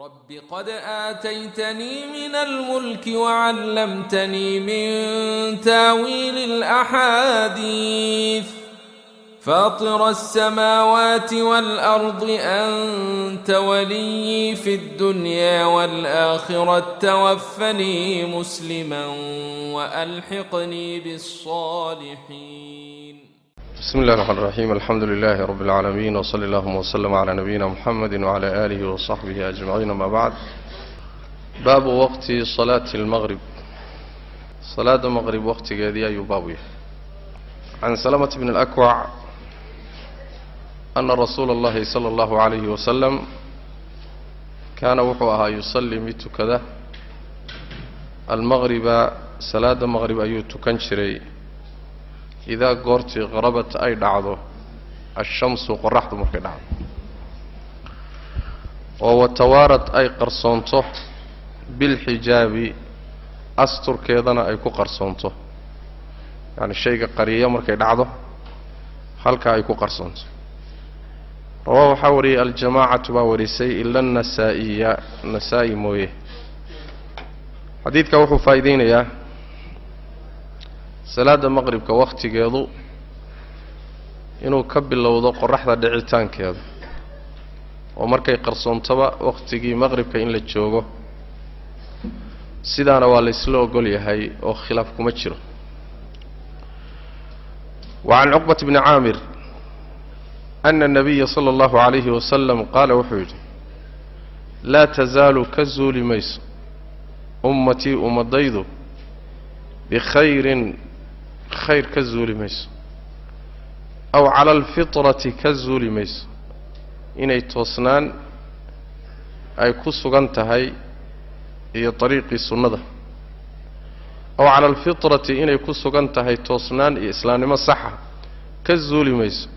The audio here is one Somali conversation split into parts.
رب قد آتيتني من الملك وعلمتني من تاويل الأحاديث فاطر السماوات والأرض أنت ولي في الدنيا والآخرة توفني مسلما وألحقني بالصالحين بسم الله الرحمن الرحيم الحمد لله رب العالمين وصلى اللهم وسلم على نبينا محمد وعلى آله وصحبه أجمعين ما بعد باب وقت صلاة المغرب صلاة المغرب وقت قادية يباوي عن سلمة بن الأكوع أن رسول الله صلى الله عليه وسلم كان وحوها يصلي مت كذا المغرب صلاة المغرب أيو تكنشري idaa goortii qarabat ay dhacdo ashamsu qoraxdu markay dhacdo oo watawaarad ay qarsoonto bilxijaabi asturkeedana ay ku qarsoonto yacni shayga qariya markay dhacdo halkaa ay ku qarsoonto rawaa waxaa wariyey aljamaacatu baa warisay ila anasaa'iya nasaa-i mooye xadiidka wuxuu faa'iideynayaa salaada maqribka wakhtigeedu inuu ka bilowdo qoraxda dhicitaankeeda oo markay qarsoontaba wakhtigii maqribka in la joogo sidaana waa la isla ogol yahay oo khilaaf kuma jiro wa can cuqbat bni caamir ana الnabiya salى اllahu عalayhi wasalam qaala wuxuu yidhi laa tasaalu ka zuuli mayso ummatii ummadaydu bikhayrin khayr ka zuuli mayso. Aw cala alfitrati ka zuuli mayso. Inay toosnaan ay ku sugan tahay iyo dariiqii sunnada. Aw cala alfitrati inay ku sugan tahay toosnaan iyo islaamnimo saxa ka zuuli mayso.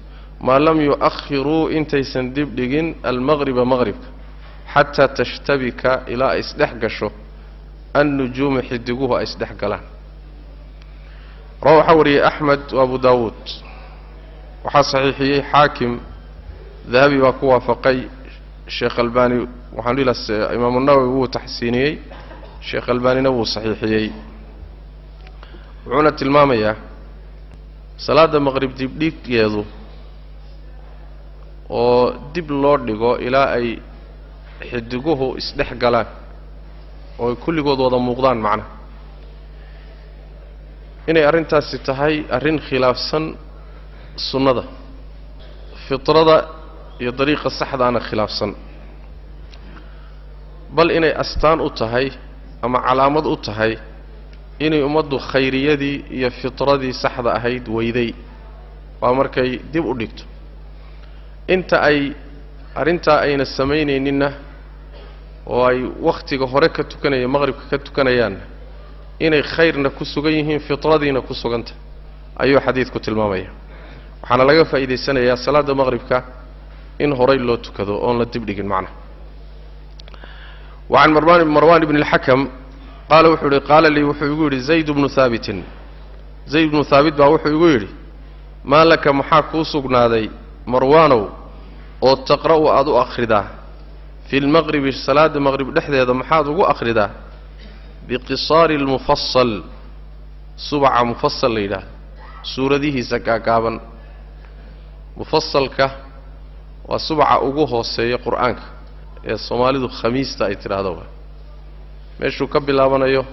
Maa lam yu-akhiruu intaysan dib dhigin almaqriba maqribka xataa tashtabika ilaa isdhex gasho annujuumu xidiguhu ay isdhex galaan rawa waxaa wariyey axmed wa abu daawuud waxaa saxiixiyey xaakim. Dahabi baa ku waafaqay sheekh albani. Waxaan dhihi imaamu nawowi wuu taxsiiniyey sheekh albanina wuu saxiixiyey. Wuxuuna tilmaamayaa salaada maqrib dibdhiggeedu oo dib loo dhigo ilaa ay xidiguhu isdhex galaan oo ay kulligood wada muuqdaan macnaha inay arrintaasi tahay arrin khilaafsan sunnada fitrada iyo dariiqa saxdaana khilaafsan. Bal inay astaan u tahay ama calaamad u tahay inay ummaddu khayriyadii iyo fitradii saxda ahayd weyday waa markay dib u dhigto. Inta ay arrintaa ayna samaynayninna oo ay wakhtiga hore ka tukanaya maqribka ka tukanayaanna inay khayrna ku sugan yihiin fitradiina ku suganta. Ayuu xadiidku tilmaamaya. Waxaana laga faa'iidaysanayaa salaada maqribka in horay loo tukado oon la dibdhigin macnaha wa can marwan marwan ibni اlxakam qaala wuxuu yihi qaala lii wuxuu igu yidhi zayd bnu haabitin zayd bnu haabit baa wuxuu igu yidhi maa laka maxaa kuu sugnaaday marwaanow oo taqra'u aada u akhridaa? Fi lmaqribi salaada maqrib dhexdeeda maxaad ugu akhridaa biqisaari almufasal subaca mufasal la yidhaahdo suuradihiisa gaagaaban mufasalka waa subaca ugu hooseeya qur'aanka ee soomaalidu khamiista ay tidhaahdo waa meeshuu ka bilaabanayo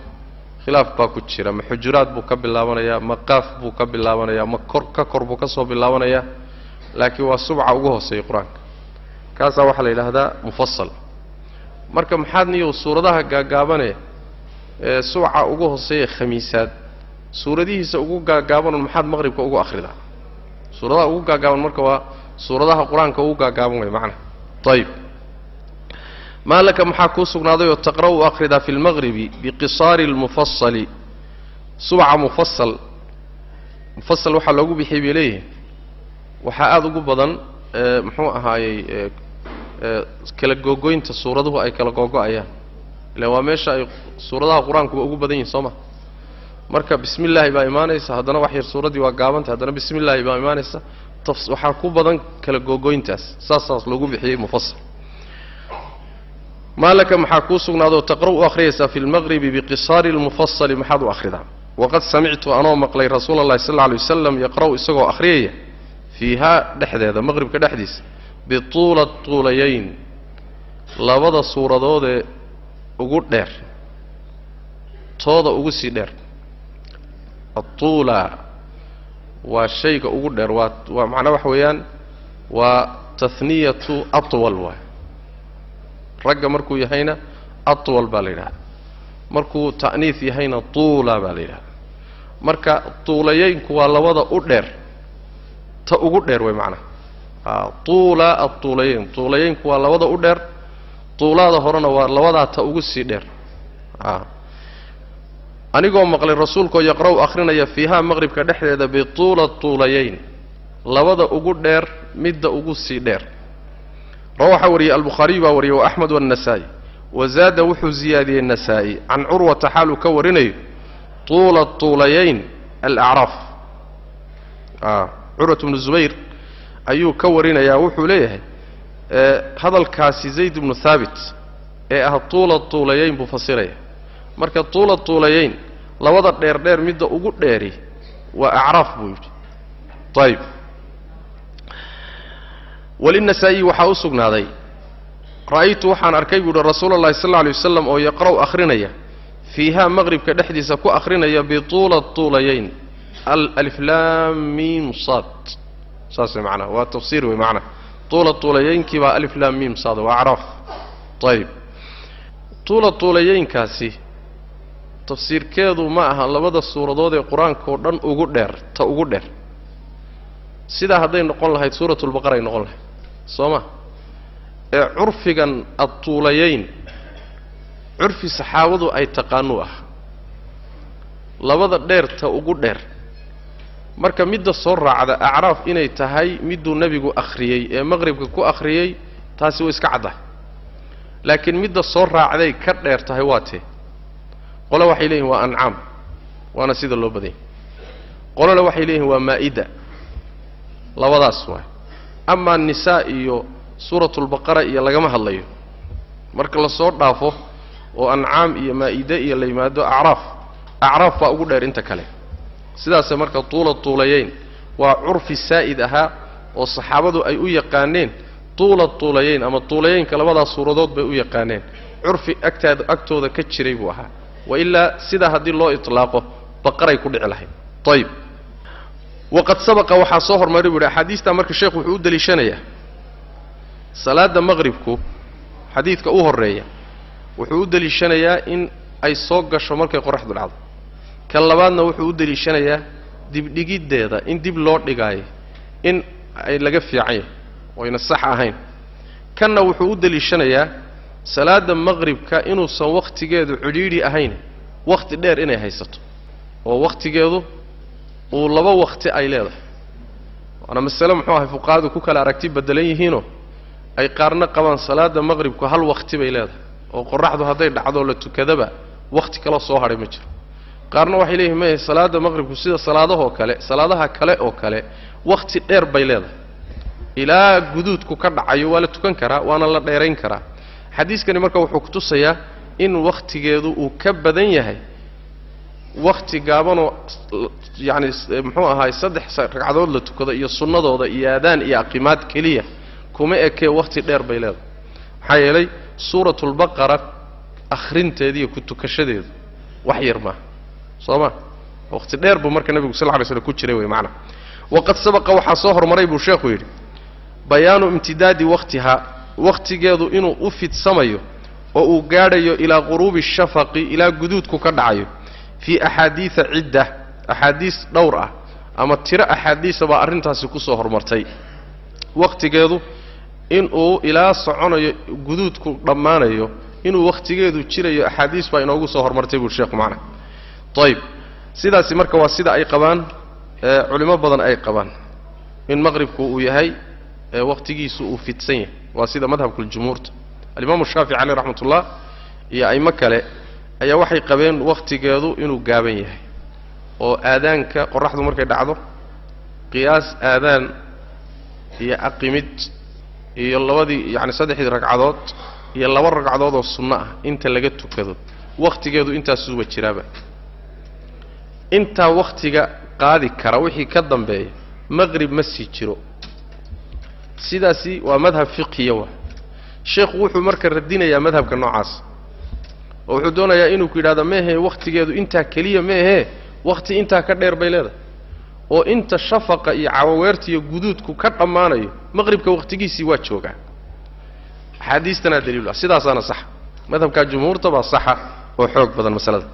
khilaaf baa ku jira ma xujuraad buu ka bilaabanayaa ma qaaf buu ka bilaabanayaa ma kor ka kor buu ka soo bilaabanayaa laakiin waa subaca ugu hooseeya qur'aanka. Kaasaa waxaa la yidhaahdaa mufasal marka maxaad niyow suuradaha gaagaabanee ee subaca ugu hooseeya khamiisaad. Suuradihiisa ugu gaagaabanon maxaad maqribka ugu akhridaa suuradaha ugu gaagaaban marka waa suuradaha qur'aanka ugu gaagaaban way macnaha ayib maa laka maxaa kuu sugnaaday oo taqra' u akhridaa fi lmaqribi biqisaari lmufasali subaca mufasal mufasal waxaa loogu bixiyay bay leeyihiin waxaa aada ugu badan muxuu ahaayey kala googoynta suuraduhu ay kala googo-ayaan ilaan waa meesha ay suuradaha qur'aankuba ugu badan yihiin soo ma? Marka bismi baa imaanaysa haddana wax yar suuraddii waa gaabantay haddana bismi baa imaanaysa. Waxaa ku badan kala googoyntaas saasaas loogu bixiyey mufasal maa maxaa kuu sugnaadoo taqra' u akhriyaysaa fi lmaqribi biqisaari lmufasali maxaad u akhridaa. Waqad samictu anoo maqlay rasuula allahi sal alay wasalam yaqra'u isagoo akhriyaya fiihaa dhexdeeda maqribka dhexdiisa bituula tuulayayn. Labada suuradoodee ugu dheer tooda ugu sii dheer. Atuula waa shayga ugu dheer waa waa macnaa waxa weeyaan waa tahniyatu atwal waay ragga markuu yahayna atwal baa la yidhahda markuu ta'niif yahayna tuula baa la yidhahda marka tuulayeynku waa labada u dheer ta ugu dheer way macnaha tuula atuulayeyn tuulayeynku waa labada u dheer tuulaada horena waa labadaa ta ugu sii dheer. Anigoo maqlay rasuulkoo yaqra' akhrinaya fiihaa maqribka dhexdeeda bituula tuulayayn labada ugu dheer midda ugu sii dheer. Rawa waxaa wariyey albukhaariy baa wariyey wa axmed waannasaa'i wazaada wuxuu ziyaadiyey nasaa'i. Can curwata xaaluu ka warinayo tuula tuulayayn alacraaf curwat bnu zubayr ayuu ka warinayaa wuxuu leeyahay hadalkaasi zayd ibnu haabit ee ah tuula tuulayayn buu fasiraya. Marka tuula tuulayayn labada dheer dheer midda ugu dheeri waa acraaf buu yidhi. Ayib walinasaa'iyi waxaa u sugnaaday ra'aytu waxaan arkay buu uhi rasuula allahi sal alla alay wasalam oo yaqra'u akhrinaya fiihaa maqribka dhexdiisa ku akhrinaya bituula tuulayayn aliflaam miim saad. Saas way macnaha waa tafsiir wey macnaha tuula tuulayaynkii baa aliflaam miim saad waa acraaf ayib tuula tuulayaynkaasi tafsiirkeedu ma aha labada suuradood ee qur'aanka oo dhan ugu dheer ta ugu dheer sidaa hadday noqon lahayd suuratulbaqara ay noqon lahayd soo ma ee curfigan adtuulayayn curfi saxaabadu ay taqaanuu ah labada dheer ta ugu dheer marka midda soo raacda acraaf inay tahay miduu nebigu akhriyey ee maqribka ku akhriyey taasi way iska caddahay. Laakiin midda soo raacday ka dheer tahay waa tee. Qole waxay leeyihiin waa ancaam waana sida loo badanyay qolole waxay leeyihiin waa maa'ida labadaas waay. Amaa nisaa iyo suuratulbaqara iyo lagama hadlayo. Marka la soo dhaafo oo ancaam iyo maa'ide iyo la yimaado acraaf acraaf baa ugu dheer inta kale sidaase marka tuula tuulayayn waa curfi saa'id ahaa oo saxaabadu ay u yaqaaneen tuula tuulayayn ama tuulayaynka labadaas suuradood bay u yaqaaneen. Curfi agtaada agtooda ka jiray buu ahaa. Wa ilaa sidaa haddii loo itlaaqo baqaray ku dhici lahayd. Ayib waqad sabaqa waxaa soo hormaray buu yidhi axaadiistaa marka sheekhu wuxuu u deliishanayaa salaadda maqribku xadiidka u horreeya wuxuu u deliishanayaa in ay soo gasho markay qoraxdu dhacdo kan labaadna wuxuu u deliishanayaa dibdhigiddeeda in dib loo dhigaayo in ay laga fiican yahay oyna sax ahayn. Kanna wuxuu u deliishanayaa salaadda maqribka inuusan wakhtigeedu cidhiidhi ahayn wakhti dheer inay haysato oo wakhtigeedu uu laba wakhti ay leedahay. Waana masale muxuu ahay fuqahadu ku kala aragti beddelan yihiinoo ay qaarna qabaan salaadda maqribku hal wakhti bay leedahay oo qoraxdu hadday dhacdoo la tukadaba wakhti kaloo soo hadhay ma jiro qaarna waxay leeyihiin maya salaadda maqribku sida salaadahoo kale salaadaha kale oo kale wakhti dheer bay leedahay. Ilaa guduudku ka dhacayo waa la tukan karaa waana la dheerayn karaa. Xadiiskani marka wuxuu ku tusayaa in wakhtigeedu uu ka badan yahay. Wakhti gaabanoo yacani muxuu ahaay saddex ragcadood la tukado iyo sunnadooda iyo aadaan iyo aqimaad keliya kuma ekee wakhti dheer bay leedahay. Maxaa yeelay suuratulbaqara akhrinteeda iyo ku tukashadeedu wax yar maaha soo ma? Wakhti dheer buu marka nebigu sal lay slam ku jiray wey macnaha waqad sabaqa waxaa soo hormaray buu sheekhu yidhi bayaanu imtidaadi wakhtihaa wakhtigeedu inuu u fidsamayo oo uu gaadhayo ilaa quruubi shafaqi ilaa guduudku ka dhacayo fii axaadiida cidda axaadiis dhowr ah ama tiro axaadiisa baa arrintaasi ku soo hormartay. Wakhtigeedu inuu ilaa soconayo guduudku dhammaanayo inuu wakhtigeedu jirayo axaadiis baa inoogu soo hormartay buu sheekhu macnaha ayib sidaasi marka waa sida ay qabaan culimo badan ay qabaan. In maqribku uu yahay wakhtigiisu uu fidsan yahay. Waa sida madhabkuljumhuurta alimaamu shaafici caleyh raxmat ullah iyo a'imo kale ayaa waxay qabeen wakhtigeedu inuu gaaban yahay. Oo aadaanka qoraxdu markay dhacdo qiyaas aadaan iyo aqimid iyo labadii yacni saddexdii ragcadood iyo laba ragcadood oo sunno ah inta laga tukado. Wakhtigeedu intaasuuba jiraaba intaa wakhtiga qaadi kara wixii ka dambeeya maqrib ma sii jiro. Sidaasi waa madhab fiqhiya wa. Sheekhu wuxuu marka radinayaa madhabka noocaas oo wuxuu doonayaa inuu ku yidhahdo meehe wakhtigeedu intaa keliya meehe wakhti intaa ka dheer bay leedahay. Oo inta shafaqa iyo cawaweerta iyo guduudku ka dhammaanayo maqribka wakhtigiisii waa joogaa. Axaadiistanaa daliilu ah. Sidaasaana saxa. Madhabkaa jumhuurta baa saxa oo xoog badan masalada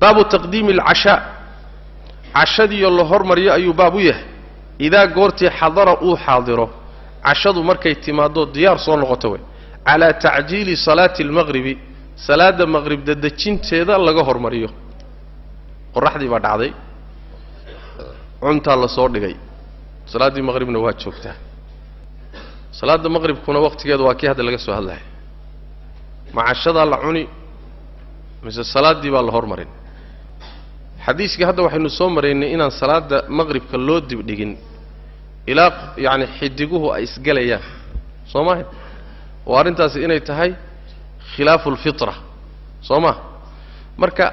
baabu taqdiimi alcashaa cashadiioo la hormariyo ayuu baab u yahay. Idaa goortii xadara uu xaadiro cashadu markay timaaddo diyaar soo noqoto wey calaa tacjiili salaati almaqribi salaadda maqrib dadejinteeda laga hormariyo. Qoraxdii baa dhacday. Cuntaa la soo dhigay. Salaaddii maqribna waa joogtaa. Salaadda maqribkuna wakhtigeeda waa kii hadda laga soo hadlaya ma cashadaa la cuni mise salaaddii baa la hormarin xadiiskii hadda waxaynu soo maraynay inaan salaadda maqribka loo dibdhigin ilaa yacni xidiguhu ay isgelayaan soo maha oo arrintaasi inay tahay khilaafu lfitra soo ma marka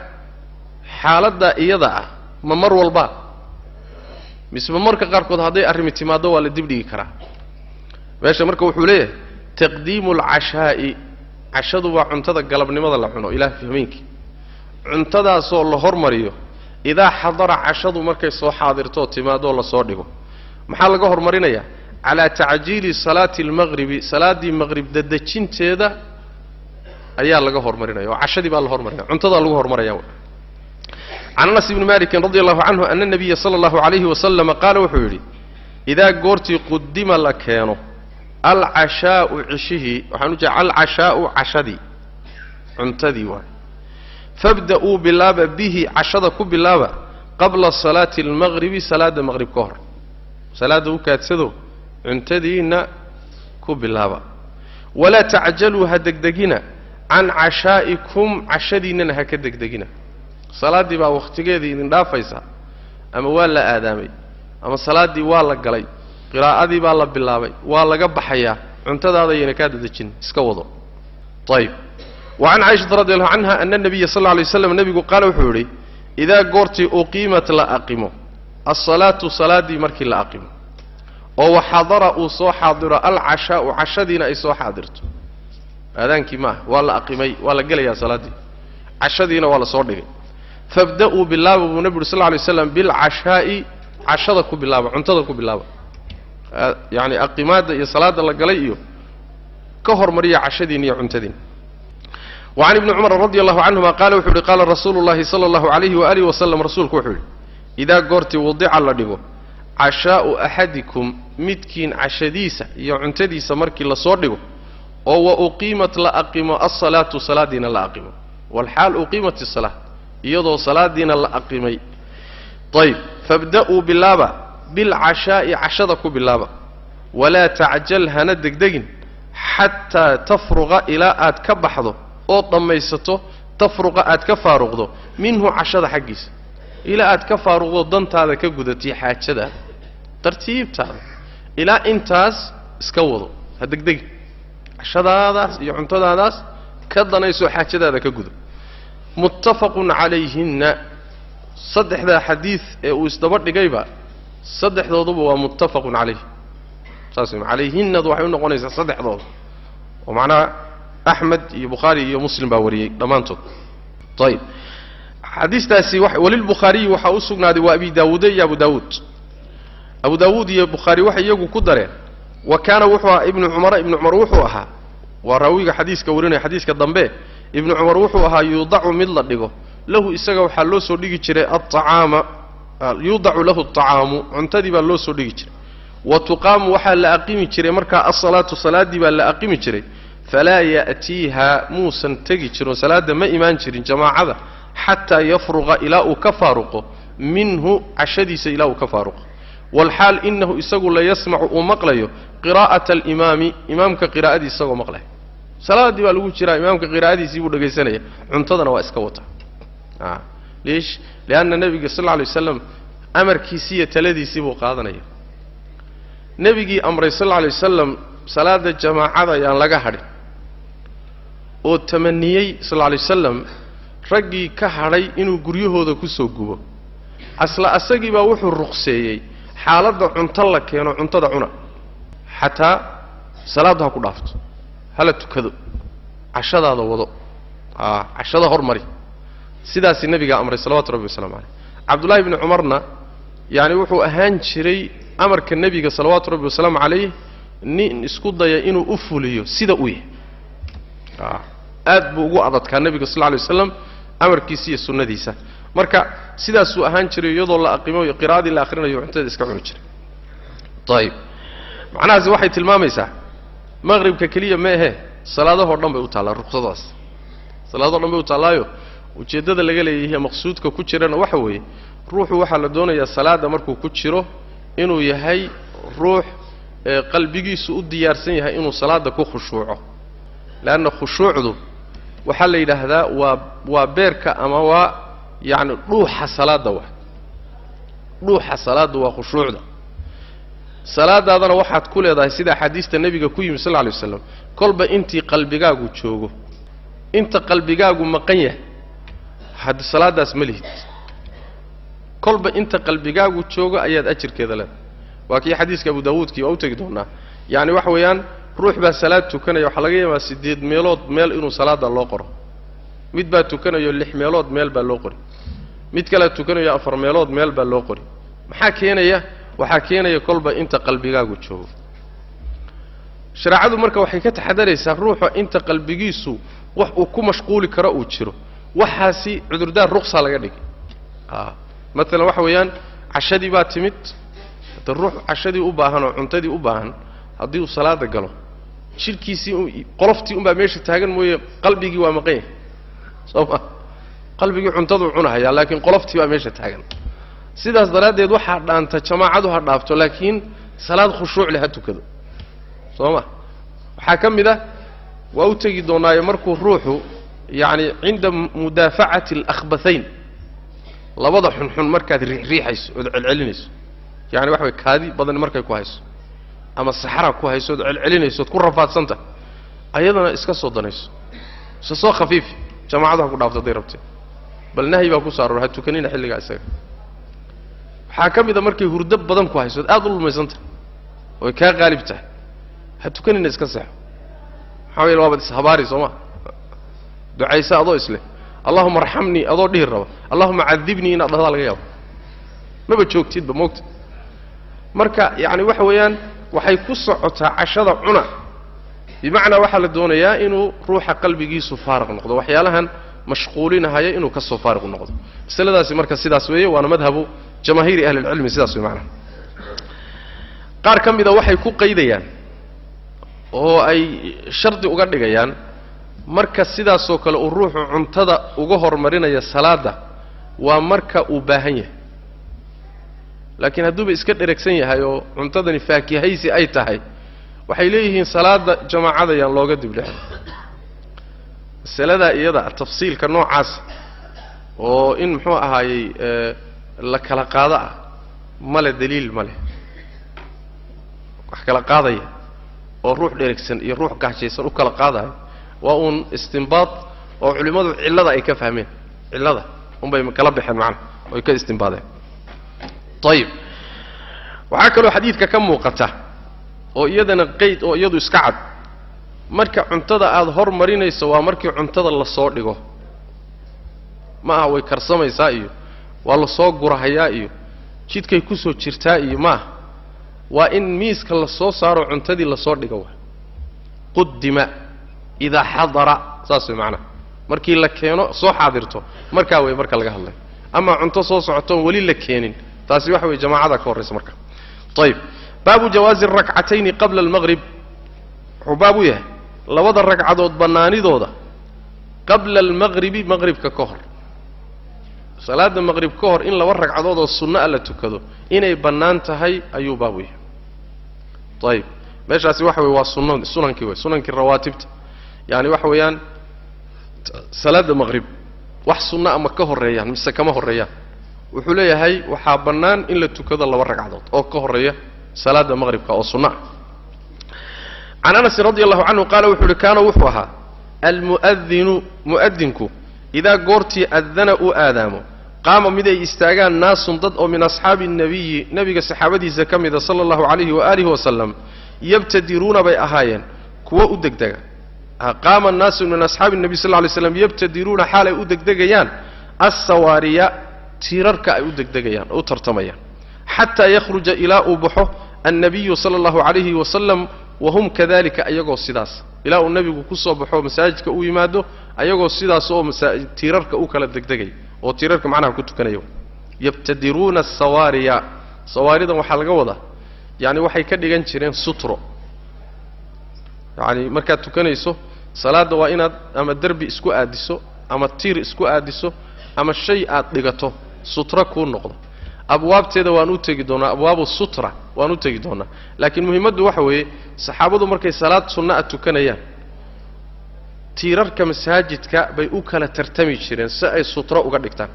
xaaladdaa iyada ah ma mar walbaa miseba marka qaarkood hadday arrimi timaaddo waa la dibdhigi karaa. Meesha marka wuxuu leeyahay taqdiimu alcashaa'i cashadu waa cuntada galabnimada la cuno ilaah fahmeenkii cuntadaasoo la hormariyo idaa xadara cashadu markay soo xaadirto oo timaadoo la soo dhigo maxaa laga hormarinayaa calaa tacjiili salaati almaqribi salaaddii maqrib dadejinteeda ayaa laga hormarinaya oo cashadii baa la hormarinaya cuntadaa lagu hormaraya can anas ibni malikin radi allahu canhu ana nabiya sala allahu calayhi wasalama qaala wuxuu yidhi idaa goortii qudima la keeno alcashaa'u cishihii waxaan u jeeda alcashaa'u cashadii cuntadii waay fabda'uu bilaaba bihi cashada ku bilaaba qabla salaati almaqribi salaadda maqrib ka hor. Salaadda u kaadsado cuntadiinna ku bilaaba. Walaa tacjaluu ha degdegina can cashaa'ikum cashadiinnana ha ka degdegina. Salaaddii baa wakhtigeedii idin dhaafaysa ama waa la aadaamay ama salaaddii waa la galay qiraa'adii baa la bilaabay waa laga baxayaa cuntadaadayayna kaa dadejin iska wado. Ayib wa can caishata radi allahu canha ana nabiya sal alay waslam nebigu qaala wuxuu yidhi idaa goortii uqiimat la aqimo alsalaatu salaaddii markii la aqimo oo waxadara uu soo xaadiro alcashaa'u cashadiina ay soo xaadirto. Aadaankii maaha waa la aqimay waa la gelayaa salaaddii cashadiina waa la soo dhigay. Fabda'uu bilaaba buu nebi uri sal lay slam bilcashaa'i cashada ku bilaaba cuntada ku bilaaba. Yacni aqimaadda iyo salaadda la galay iyo ka hormariya cashadiina iyo cuntadiina wa can ibni cumar radi allahu canhuma qaala wuxuu uhi qaala rasuulu llahi sala allahu alayhi waalihi wasalam rasuulku wuxuu yidhi idaa goortii wadica la dhigo cashaa'u axadikum midkiin cashadiisa iyo cuntadiisa markii la soo dhigo oo wa uqiimat la aqimo alsalaatu salaadiina la aqimo walxaal uqiimat isalaa iyadoo salaadiina la aqimay ayb fabda'uu bilaaba bilcashaa'i cashada ku bilaaba walaa tacjal hana degdegin xataa tafruqa ilaa aad ka baxdo oo dhammaysato tafruqa aad ka faaruqdo minhu cashada xaggiisa. Ilaa aad ka faaruqdo dantaada ka gudatay xaajadaada tartiibtaada. Ilaa intaas iska wado ha degdegin cashadaadaas iyo cuntadaadaas ka danayso xaajadaada ka gudo. Muttafaqun calayhinna. Saddexdaa xadiid ee uu isdaba dhigayba saddexdooduba waa muttafaqun calayh saas calayhinnadu waxay u noqonaysaa saddexdooda oo macnaha axmed iyo bukhaari iyo muslim baa wariyey dhammaantood ayib xadiistaasi walilbukhaariyi waxaa u sugnaaday waa abi daawuude iyo abu daawuud abu daawuud iyo bukhaari waxay iyagu ku dareen wa kaana wuxuu ahaa ibnu cumara ibnu cumar wuxuu ahaa waa raawiga xadiiska warinaya xadiiska dambe ibnu cumar wuxuu ahaa yuudacu mid la dhigo lahu isaga waxaa loo soo dhigi jiray aacaama yuudacu lahu acaamu cuntadii baa loo soo dhigi jiray wa tuqaamu waxaa la aqimi jiray markaa asalaatu salaaddii baa la aqimi jiray falaa ya'tiiha muusan tegi jirin oo salaadda ma imaan jirin jamaacada xataa yafruqa ilaa uu ka faaruqo minhu cashadiisa ilaa uu ka faaruqo walxaal inahu isagu la yasmacu uu maqlayo qiraa'ata alimaami imaamka qiraa'adii isagoo maqlaya salaaddii baa lagu jiraa imaamka qiraa'adiisii buu dhegaysanaya cuntadana waa iska wata liish lianna nebiga sal alay waslam amarkiisii iyo taladiisii buu qaadanaya nebigii amray sal alay wasalam salaada jamaacada ayaan laga hadhin oo tamaniyey sal lla lay wasalam raggii ka hadhay inuu guryahooda ku soo gubo. Asla asagii baa wuxuu ruqseeyey xaaladda cunto la keeno cuntada cuna. Xataa salaaddu ha ku dhaafto hala tukado cashadaada wado. A cashada hormari. Sidaasi nebigaa amray salawatu rabbi waslamu caleyh cabdullaahi bni cumarna yaani wuxuu ahaan jiray amarka nebiga salawaatu rabbi wasalaamu calayh nin isku daya inuu u fuliyo sida uu yahay aad buu ugu adadkaa nebiga sal lla lay amarkiisa iyo sunnadiisa. Marka sidaasuu ahaan jiray iyadoo la aqimo qira'adii la akhrinayo cuntada iska cuni jiray. Ayib macnahaasi waxay tilmaamaysaa maqribka keliya ma ahe salaadahoo dhan bay u taallaa ruqsadaas. Salaadahoo dhan bay u taallaayo ujeeddada laga leeyahay maqsuudka ku jirana waxa weeye ruuxu waxaa la doonayaa salaadda markuu ku jiro inuu yahay ruux qalbigiisu u diyaarsan yahay inuu salaadda ku khushuuco. Leanna khushuucdu waxaa la yidhaahdaa waa waa beerka ama waa yacni dhuuxa salaadda wa dhuuxa salaadda waa khushuucda. Salaadaadana waxaad ku leedahay sida axaadiista nebiga ku yimi sal lla alay waslam kolba intii qalbigaagu joogo inta qalbigaagu maqan yahay haddi salaaddaas ma lihid. Kolba inta qalbigaagu joogo ayaad ajirkeeda leedahay. Waa kii xadiiska abu daawuudkii waa u tegi doonaa. Yacni waxa weeyaan ruux baa salaad tukanaya waxaa laga yaabaa siddeed meelood meel inuu salaadda loo qoro. Mid baa tukanayo lix meelood meel baa loo qori. Mid kalea tukanayo afar meelood meel baa loo qori. Maxaa keenaya? Waxaa keenaya kolba inta qalbigaagu joogo. Shareecadu marka waxay ka taxadaraysaa ruuxa inta qalbigiisu wax uu ku mashquuli karo uu jiro. Waxaasi cudurdaar ruqsa laga dhigay. Maalan waxa weeyaan cashadii baa timid. Hada ruux cashadii u baahan oo cuntadii u baahan haddii uu salaada galo jidhkiisii qoloftii unbaa meesha taagan mooye qalbigii waa maqan yahay. Soo ma qalbigii cuntaduu cunahayaa laakiin qoloftii baa meesha taagan. Sidaas daraaddeed waxaa dhaanta jamaacadu ha dhaafto laakiin salaad khushuuc leh ha tukado. Soo ma waxaa ka mid ah waa u tegi doonaayo markuu ruuxu yacni cinda mudaafacati alakhbathayn labada xunxun markaad riixriixayso ood celcelinayso. Yacani waxa way kaadi badan markay ku hayso ama saxra ku hayso ood celcelinayso ood ku rafaadsanta ayadana iska soo danayso. Isa soo khafiifi jamaacadu ha ku dhaafto hadday rabtee bal nahyi baa ku soo ha tukanina xilligaa isaga. Waxaa ka mid a markay hurdo badan ku hayso ood aad u lumaysantah oy kaa qaalib tahay. Ha tukanina iska seexo maxaa yeele waabaad ishabaari soo ma. Ducayse adoo isleh. Allahuma arxamnii adoo dhihi raba. Allahuma cadibnii inaad dhahdaa laga yaabo. Maba joogtidba moogta marka yacni waxa weeyaan waxay ku socotaa cashada cuna. Bimacnaa waxaa la doonayaa inuu ruuxa qalbigiisu faariq noqdo waxyaalahan mashquulinahaya inuu ka soo faariq noqdo. Masaladaasi marka sidaas weeye waana madhabu jamaahiiri ahli lcilmi sidaas wey macnaha qaar ka mida waxay ku qaydayaan oo ay shardi uga dhigayaan marka sidaasoo kale uu ruuxu cuntada uga hormarinaya salaadda waa marka uu baahan yahay laakiin hadduuba iska dheregsan yahay oo cuntadani faakihaysi ay tahay waxay leeyihiin salaadda jamaacada yaan looga dibdhexin masaladaa iyada tafsiilka noocaas oo in muxuu ahaayey la kala qaado ah male daliil ma leh. Wax kala qaadaya oo ruux dheregsan iyo ruux gaajaysan u kala qaadayo waa uun istimbaad oo culimmadu cillada ay ka fahmeen. Cillada unbay kala baxeen macnaha oy ka istimbaadeen ayib waxaa kaloo xadiidka ka muuqata oo iyadana qayd oo iyadu iska cad. Marka cuntada aada hor marinayso waa markii cuntada la soo dhigo. Ma aha way karsamaysaa iyo waa la soo gurahayaa iyo jidkay ku soo jirtaa iyo ma aha. Waa in miiska la soo saaro cuntadii la soo dhigo wa qudima idaa xadara saas way macnaha markii la keeno soo xaadirto. Markaa way marka laga hadlay. Amaa cunto soo socotoon weli la keenin taasi waxa weye jamaacada ka horraysa marka. Ayib baabu jawaazi arakcatayni qabla almaqrib wuxuu baab u yahay. Labada ragcadood bannaanidooda qabla almaqribi maqribka ka hor. Salaada maqrib ka hor in laba ragcadood oo sunno a la tukado inay bannaan tahay ayuu baab u yahay. Ayib meeshaasi waxa weye waa sunn sunankii wey sunankii rawaatibta. Yaani waxa weeyaan salaada maqrib wax sunno ama ka horreeyaan mise kama horreeyaan wuxuu leeyahay waxaa bannaan in la tukado laba ragcadood oo ka horreeya salaada maqribka oo sunno ah can anasin radi allahu canhu qaala wuxuu uhi kaana wuxuu ahaa almu'adinu mu'adinku idaa goortii adana uu aadaamo qaama mid ay istaagaan naasun dad oo min asxaabi nnabiyi nebiga saxaabadiisa ka mida sala allahu calayhi waaalihi wasalam yabtadiruuna bay ahaayeen kuwo u degdega. Qaama naasun min asxaabi nabiy sal ly slam yabtadiruuna xaalay u degdegayaan assawaariya tiirarka ay u degdegayaan u tartamayaan. Xataa yakhruja ilaa uu baxo annabiyu sala allahu calayhi wasalam wahum kadalika ayagoo sidaas. Ilaa uu nebigu ku soo baxo masaajidka u yimaado ayagoo sidaas oo tiirarka u kala degdegay oo tiirarka macnaha ku tukanaya yabtadiruuna asawaariya sawaaridan waxaa laga wadaa yani waxay ka dhigan jireen sutro. Yacani markaad tukanayso salaadda waa inaad ama derbi isku aadiso ama tiir isku aadiso ama shay aad dhigato sutro kuu noqdo. Abwaabteeda waan u tegi doonaa abwaabu sutra waan u tegi doonaa. Laakiin muhimmaddu waxa weeye saxaabadu markay salaad sunna a tukanayaan tiirarka masaajidka bay u kala tartami jireen si ay sutro uga dhigtaan.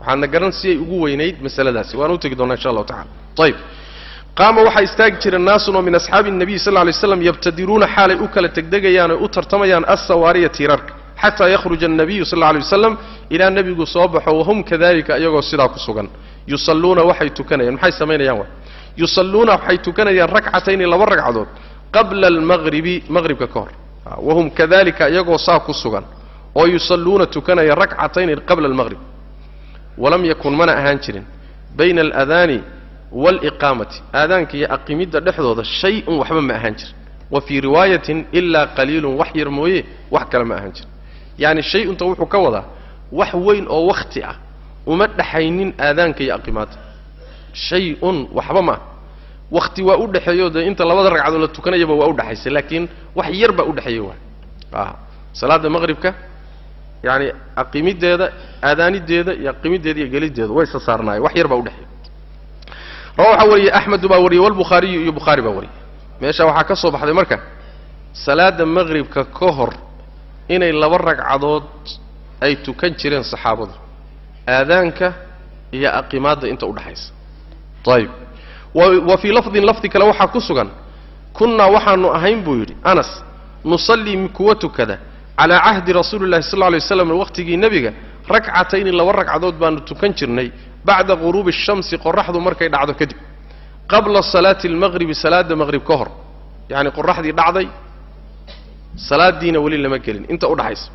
Waxaadna garan si ay ugu weynayd masaladaasi. Waan u tegi doonaa insha allahu tacala ayib qaama waxaa istaagi jira naasun oo min asxaabi الnabiy sal ly slam yabtadiruuna xaalay u kala tegdegayaan oy u tartamayaan assawaariya tiirarka xataa yakhruja الnabiyu sal lay waslam ilaa nebigu soo baxo wahum kadalika iyagoo sidaa ku sugan. Yusalluuna waxay tukanayaan. Maxay samaynayaan wa? Yusalluuna waxay tukanayaan rakcatayni laba ragcadood qabla almaqribi maqribka ka hor. Wahum kadalika iyagoo saa ku sugan. Oo yusalluuna tukanaya rakcatayni qabla almaqrib walam yakun mana ahaan jirin. Bayna aladaani waaliqaamati aadaanka iyo aqimidda dhexdooda shay-un waxba ma ahaan jirin. Wa fii riwaayatin ilaa qaliilun wax yar mooye wax kale ma ahaan jirin yacni shay-unta wuxuu ka wadaa wax weyn oo wakhti ah. Uma dhaxaynin aadaanka iyo aqimaadda shay-un waxba ma ah wakhti waa u dhexeeyo dee inta labada ragcadood la tukanayaba waa u dhexaysay laakiin wax yar baa u dhexeeya waay a salaadda maqribka yacani aqimiddeeda aadaanideeda iyo aqimiddeeda iyo geliddeeda way isa saarnaayeen. Wax yar baa udhexeeya rawa waxaa wariyey axmedu baa wariyey walbukhaariyu iyo bukhaari baa wariyey. Meesha waxaa ka soo baxday marka salaadda maqribka ka hor inay laba ragcadood ay tukan jireen saxaabadu. Aadaanka iyo aqimaadda inta udhaxaysa ayib wa fii lafdin lafdi kale waxaa ku sugan kunnaa waxaanu ahayn buu yidhi anas nusallii kuwa tukada calaa cahdi rasuuli llahi sal lla lay waslam waqhtigii nebiga rakcatayni laba ragcadood baanu tukan jirnay bacda quruubi shamsi qoraxdu markay dhacdo kadib qabla salaati almaqribi salaadda maqrib ka hor. Yacni qoraxdii dhacday salaadiina weli lama gelin. Inta udhaxaysa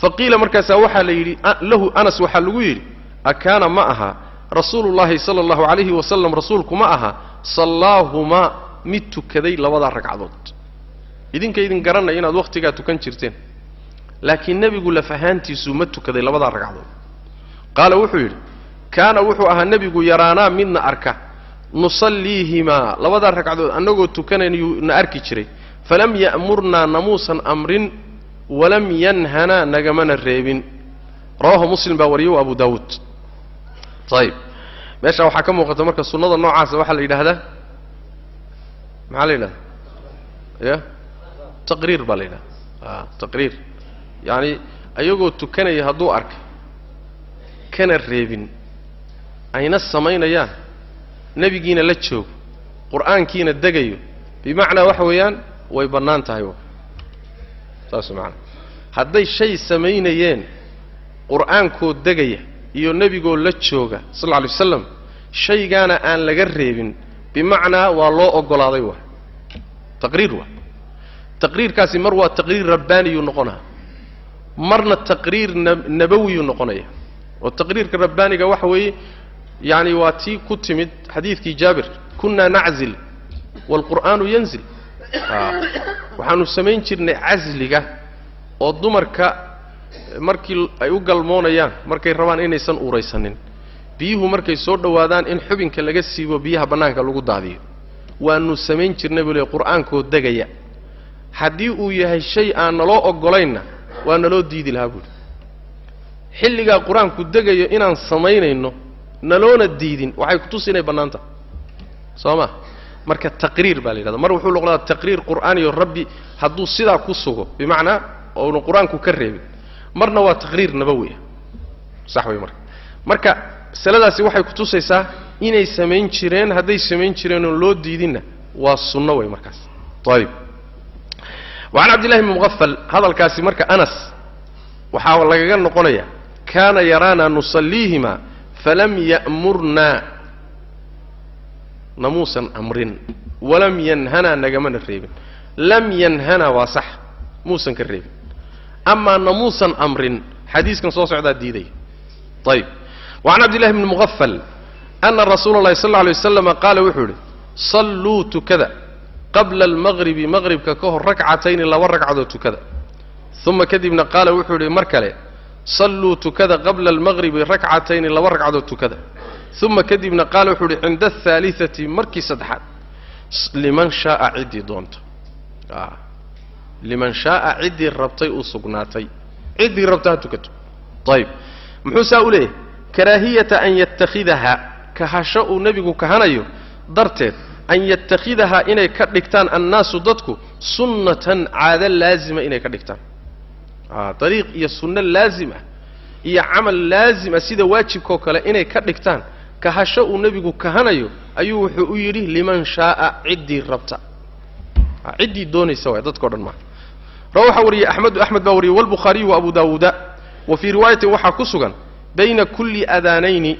fa qiila markaasaa waxaa la yidhi lahu anas waxaa lagu yidhi akaana ma aha rasuulu llahi sala allahu calayhi wasalam rasuulku ma aha sallaahumaa mid tukaday labadaa ragcadood. Idinka idin garanaya inaad wakhtigaa tukan jirteen. Laakiin nebigu laf ahaantiisuu ma tukaday labadaa ragcadood. Qaala wuxuu yidhi kaana wuxuu ahaa nebigu yaraanaa midna arka. Nusalliihimaa labadaa ragcadood annagoo tukanayuu na arki jiray falam ya'murnaa namuusan amrin walam yanhanaa nagamana reebin rawahu muslim baa wariyo wa abu daawuud ayib meesha waxaa ka muuqata marka sunnada noocaasa waxaa la yidhaahdaa maxaa la yidhahdaa ya taqriir baa la yidhahda a taqriir yacani ayagoo tukanaya hadduu arkay kana reebin ayna samaynayaan nebigiina la joogo qur'aankiina degayo bimacnaa waxa weeyaan way bannaan tahay saas macanaa hadday shay samaynayeen qur'aankoo degaya iyo nebigoo la jooga sal lla lay waslam shaygaana aan laga reebin bimacnaa waa loo oggolaaday waay taqriir waay taqriirkaasi mar waa taqriir rabbaaniyuu noqonaa. Marna taqriir nabawiyuu noqonaya. Oo taqriirka rabbaaniga waxa weeye yacani waa tii ku timid xadiidkii jaabir kunna naczil waalqur'aanu yanzil waxaanu samayn jirnay casliga oo dumarka markii ay u galmoonayaan markay rabaan inaysan uuraysanin. Biyuhu markay soo dhowaadaan in xubinka laga siibo biyaha bannaanka lagu daadiyo. Waanu samayn jirnay buu le qur'aankoo degaya. Haddii uu yahay shay aan naloo oggolaynna waa naloo diidi lahaa buuhi xilligaa qur'aanku degayo inaan samaynayno naloona diidin waxay kutusi inay bannaan tahay soo ma marka taqriir baa la yidhahda mar wuxuu noqdaa taqriir qur'aaniyo rabbi hadduu sidaa ku sugo. Bimacnaa oonu qur'aanku ka reebin. Marna waa taqriir nabawi sax way marka. Marka masaladaasi waxay kutusaysaa inay samayn jireen hadday samayn jireen oon loo diidinna waa sunno way markaas. Ayib wacan cabdillahi bni muqafal hadalkaasi marka anas waxaa lagaga noqonaya kaana yaraana nusalliihima falam ya'murnaa namuusan amrin. Walam yanhanaa nagamana reebin. Lam yanhanaa waa sax. Muusan ka reebin. Amaa namuusan amrin xadiiskan soo socdaa diidaya ayib wacan cabdillahi bni muqafal ana rasuula اllahi sal lla alay waslama qaala wuxuu yidhi salluu tukada qabla almaqribi maqribka ka hor rakcatayni laba ragcadood tukada. Uma kadibna qaala wuxuu yidhi mar kale salluu tukada qabla almaqribi rakcatayni laba ragcadood tukada uma kadibna qaala wuxuu yidhi cinda ahaaliati markii saddexaad liman shaaa ciddii doonta liman shaaa ciddii rabtay uu sugnaatay ciddii rabta ha tukato muxuu saa u leeyahay karaahiyata an yatakhidaha kahasho uu nebigu kahanayo darteed an yatakhidahaa inay ka dhigtaan annaasu dadku sunnatan caado laazima inay ka dhigtaan dariiq iyo sunno laazim ah iyo camal laazim ah sida waajibkao kale inay ka dhigtaan kahasho uu nebigu kahanayo ayuu wuxuu u yidhi liman shaaa ciddii rabta. Ciddii doonaysa waay dadkao dhan maaha rawa waxaa wariyey axmedu axmed baa wariyey walbukhaariyu wa abu daawuuda wa fii riwaayatin waxaa ku sugan bayna kulli aadaanayni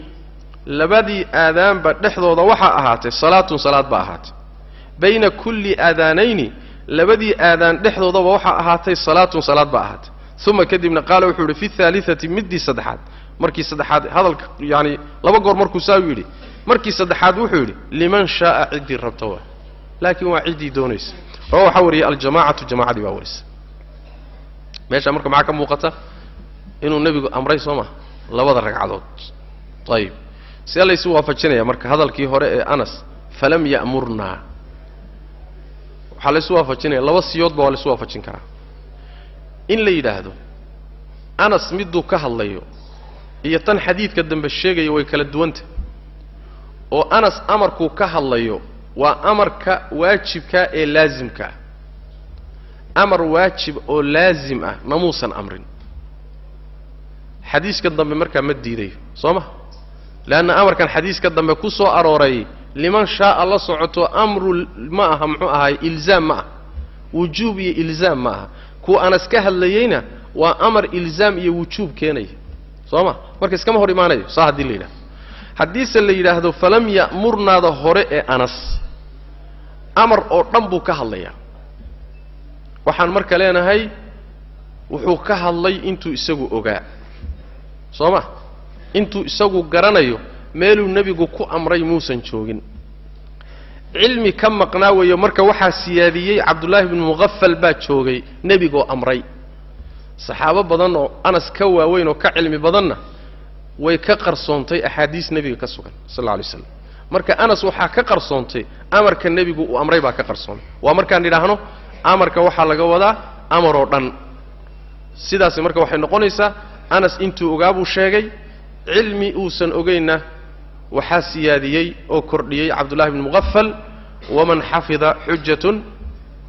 labadii aadaanba dhexdooda waxaa ahaatay salaatun salaad baa ahaatay. Bayna kulli aadaanayni labadii aadaan dhexdoodaba waxaa ahaatay salaatun salaad baa ahaatay uma kadibna qaala wuxuu yidhi fi haaliati middii saddexaad. Markii saddexaad hadalka yaani laba goor markuu saa yidhi. Markii saddexaad wuxuu yidhi liman shaaa ciddii rabta waa. Laakiin waa ciddii doonaysa. Rawa waxaa wariyey aljamacatu jamacadii baa warisa. Meesha marka maxaa ka muuqata? Inuu nebigu amray soo maha labada ragcadood. Ayib see laysu waafajinaya marka hadalkii hore ee anas falam ya'murnaa waxaa laysu waafajinaya laba siyoodba waa laysu waafajin karaa in la yidhaahdo. Anas miduu ka hadlayo iyo tan xadiidka dambe sheegaya way kala duwanta oo anas amarkuu ka hadlayo waa amarka waajibka ee laasimka ah. Amar waajib oo laasim ah namuusan amrin. Xadiiska dambe markaa ma diidayo soo ma? Leanna amarkan xadiiska dambe ku soo arooray liman shaaa la socoto amru ma aha muxuu ahaay ilzaam ma ah wujuub iyo ilzaam ma aha kuwa anas ka hadlayeyna waa amar ilzaam iyo wujuub keenaya soo ma? Marka iskama hor imaanayo saa haddii la yidhahdo haddiise la yidhaahdo falam ya'murnaada hore ee anas. Amar oo dhan buu ka hadlayaa. Waxaan marka leenahay wuxuu ka hadlay intuu isagu ogaa. Soo ma? Intuu isagu garanayo meeluu nebigu ku amray muusan joogin cilmi ka maqnaa weeyo marka waxaa siyaadiyey cabdullaahi bnu muqafal baa joogay nebigoo amray. Saxaabo badan oo anas ka waaweyn oo ka cilmi badanna way ka qarsoontay axaadiis nebiga ka sugan sal alla alay slam marka anas waxaa ka qarsoontay amarka nebigu uu amray baa ka qarsoomay waa markaan idhaahno amarka waxaa laga wadaa amaroo dhan. Sidaasi marka waxay noqonaysaa anas intuu ogaa buu sheegay cilmi uusan ogaynna waxaa siyaadiyey oo kordhiyey cabdullahi bni muqafal waman xafida xujatun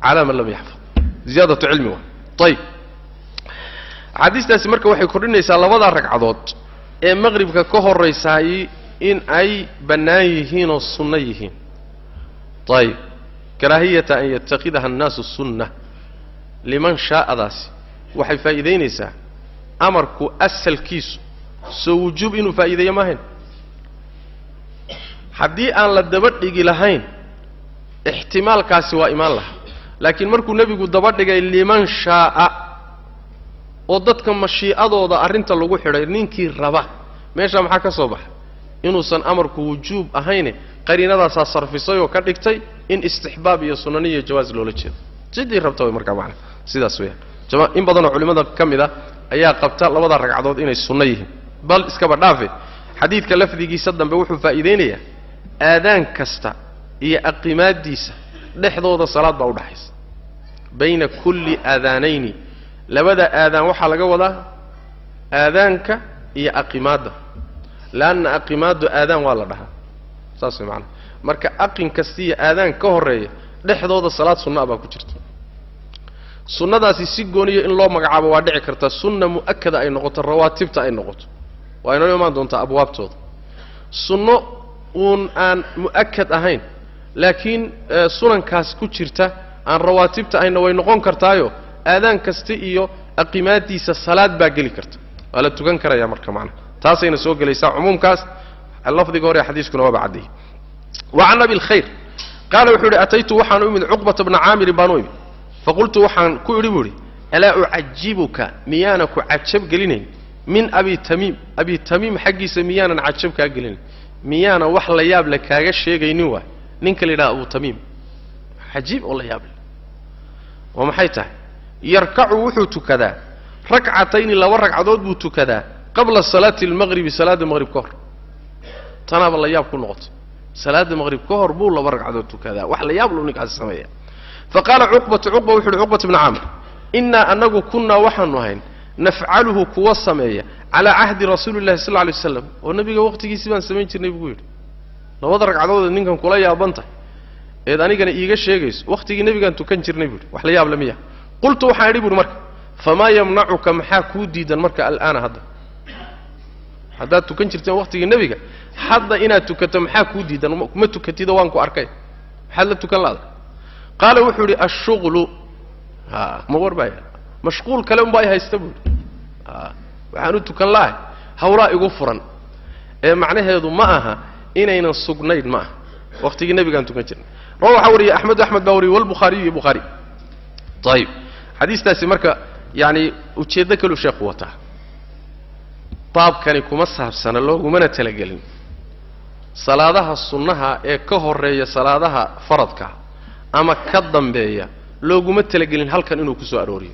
cala man lam yaxfid. Ziyaadatu cilmi waa. Ayib axaadiistaasi marka waxay kordhinaysaa labadaa ragcadood ee maqribka ka horraysaay in ay bannaan yihiin oo sunno yihiin. Ayib karaahiyata an yatakhidaha annaasu sunna. Liman shaa'adaasi waxay faa'iidaynaysaa amarku asalkiisu soo wujuub inuu faa'iideeyo maahayn haddii aan la daba dhigi lahayn ixtimaalkaasi waa imaan lahaa. Laakiin markuu nebigu daba dhigay liman shaa'a oo dadka mashii'adooda arrinta lagu xidhay ninkii raba. Meeshaa maxaa ka soo baxa inuusan amarku wujuub ahayne qariinadaasaa sarfisay oo ka dhigtay in istixbaab iyo sunani iyo jawaas loola jeedo. Sidii rabta way markaa macana sidaas weeyaan. In badanoo culimmada ka mid a ayaa qabta labada ragcadood inay sunno yihiin. Bal iskaba dhaafe xadiidka lafdigiisa dambe wuxuu faa'iidaynayaa aadaan kasta iyo aqimaaddiisa dhexdooda salaad baa udhaxaysa bayna kulli aadaanayni labada aadaan waxaa laga wadaa aadaanka iyo aqimaadda. Leanna aqimaaddu aadaan waa la dhahaa. Saas way macanaha marka aqin kasta iyo aadaan ka horreeya dhexdooda salaad sunna a baa ku jirta. Sunnadaasi si gooniyo in loo magacaabo waa dhici karta. Sunna mu'akada ay noqoto rawaatibta ay noqoto. Waa inoo imaan doontaa abwaabtooda. Sunno uun aan mu'akad ahayn. Laakiin sunankaas ku jirta aan rawaatibta ayna way noqon kartaayo aadaan kasta iyo aqimaadiisa salaad baa geli karta. Waa la tukan karaya marka macnaha taasayna soo gelaysaa cumuumkaas. Lafdiga hore xadiiskuna waaba caddeeyey wa can abi lkhayr qaala wuxuu yidhi ataytu waxaan u imid cuqbata bna caamirin baan u imid faqultu waxaan ku idhi buu idhi alaa ucajibuka miyaana ku cajab gelinayn? Min abi tamiim abi tamiim xaggiisa miyaanan cajab kaa gelinayn miyaana wax la yaab le kaaga sheegaynin waay ninka la yidhaha abu tamiim. Cajiib oo la yaab le oo maxay tahay? Yarkacu wuxuu tukadaa. Ragcatayni laba ragcadood buu tukadaa qabla salaati almaqribi salaadda maqrib ka hor. Tanaaba la yaab ku noqotay. Salaadda maqrib ka hor buu laba ragcadood tukadaa. Wax la yaab luu ninkaasi sameeya fa qaala cuqbatu cuqba wuxu uhi cuqbat bna camr innaa annagu kunnaa waxaanu ahayn nafcaluhu kuwa sameeya calaa cahdi rasuuli llahi sal alay waslam oo nabiga waqtigiisii baan samayn jirnay buu yidhi. Labada ragcadood ninkan kula yaaban tahay eed anigana iiga sheegayso wakhtigii nebigaan tukan jirnay buuhi wax la yaab le qultu waxaan idhi buuhi marka famaa yamnacuka maxaa kuu diidan marka al'aana hadda? Haddaad tukan jirteen wakhtigii nebiga hadda inaad tukato maxaa kuu diidan? Ma tukatido waan ku arkay. Maxaad la tukan la'da qaala wuxuu idhi ashuqlu a ma war baa yaalla mashquul kale unbaa i haysta buuhi a waxaan u tukan la'ahay hawlaa igu furan. Ee macnaheedu ma aha inaynan sugnayn ma aha. Wakhtigii nebigaan tukan jirnay rawa waxaa wariyay axmedu axmed baa wariyey walbukhaariyu iyo bukhaari ayib xadiistaasi marka yaani ujeeddo kaluu sheekhu wataa. Baabkani kuma saabsana loogumana talagelin. Salaadaha sunnaha ee ka horreeya salaadaha faradka ama ka dambeeya looguma talagelin halkan inuu ku soo arooriyo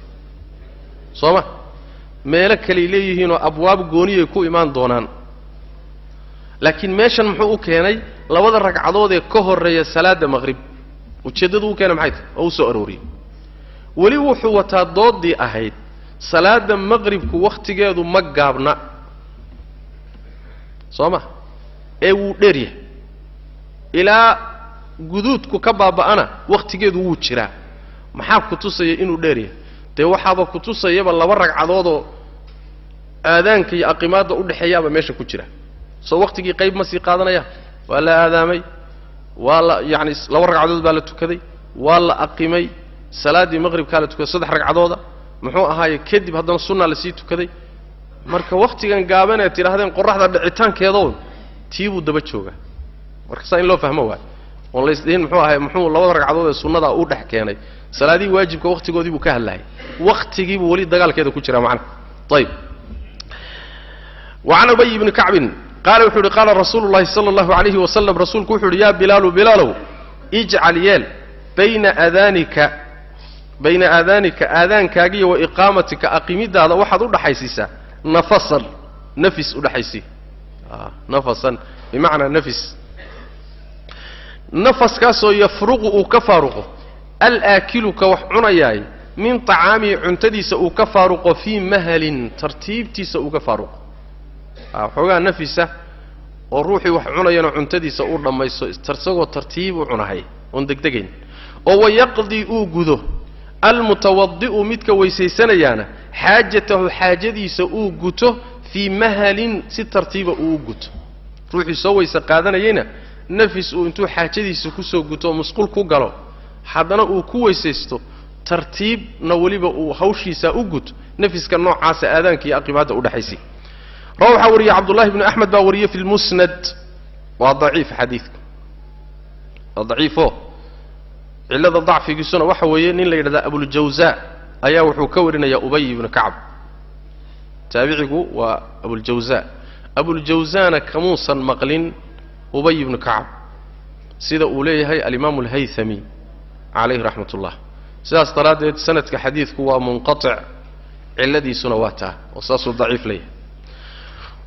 soo ma meelo kaley leeyihiinoo abwaab gooniyay ku imaan doonaan. Laakiin meeshan muxuu u keenay labada ragcadood ee ka horreeya salaadda maqrib ujeeddadu u keenay maxay tahay oo u soo arooriyey. Weli wuxuu wataa doodii ahayd salaadda maqribku wakhtigeedu ma gaabna. Soo ma ee wuu dheer yahay. Ilaa guduudku ka baaba'ana wakhtigeedu wuu jiraa. Maxaa ku tusaya inuu dheer yahay dee waxaaba ku tusayaba laba ragcadoodoo aadaanka iyo aqimaadda udhexeeyaaba meesha ku jira. Soo wakhtigii qayb ma sii qaadanaya? Waa la aadaamay waa la yacani laba ragcadood baa la tukaday waa la aqimay salaaddii maqribkaa la tukaday saddex ragcadooda muxuu ahaaye kadib haddana sunnaa la sii tukaday. Marka wakhtigan gaaban ee tidhaahdeen qoraxda dhicitaankeedoon tii buu daba joogaa. Marka saa in loo fahmo waay. Oon laysdhihin muxuu ahay muxuu labada ragcadood ee sunnadaa u dhex keenay salaadihii waajibka wakhtigoodii buu ka hadlaayay wakhtigiibuu weli dagaalkeeda ku jiraa macnaha ayib wa can ubay ibni kacbin qaala wuxuu uhi qaala rasuulu llahi sala allahu alayhi wasalam rasuulku wuxu uhi yaa bilaalu bilaalow ijcal yeel bayna aadaanika bayna aadaanika aadaankaagiiyo wa iqaamatika aqimidaada waxaad u dhaxaysiisaa nafasan nafis udhaxaysii nafasan bimacnaa nafis. Nafaskaasoo yafruqu uu ka faaruqo alaakilu ka wax cunayaay min طacaamihi cuntadiisa uu ka faaruqo fii mahalin tartiibtiisa uu ka faaruqo. Waxoogaa nafisa oo ruuxii wax cunayana cuntadiisa uu dhammaysto isagoo tartiib u cunahay oon degdegayn oo wayaqdii uu gudo. Almutawadi'u midka weysaysanayaana xaajatahu xaajadiisa uu guto fii mahalin si tartiiba uu u guto. Ruuxii soo weyse qaadanayayna nafis uu intuu xaajadiisa ku soo guto musqul ku galo haddana uu ku weysaysto tartiibna weliba uu hawshiisaa u guto nafiska noocaasa aadaanka iyo aqimaadda udhexaysay rawa waxaa wariyey cabdullahi bnu axmed baa wariyey fi lmusnad waa daciif xadiidka waa daciifo. Cillada dacfigiisuna waxa weeye nin la yidhahda abuljawza ayaa wuxuu ka warinayaa ubay ibnu kacb taabicigu waa abuljawza abuljawzana kamuusan maqlin ubay ibnu kacb sida uu leeyahay alimaamu alhaythami calayhi raxmat ullah sidaas daraaddeed sanadka xadiidku waa munqatic cilladiisuna waa taa oo saasuu daciif leeyahay.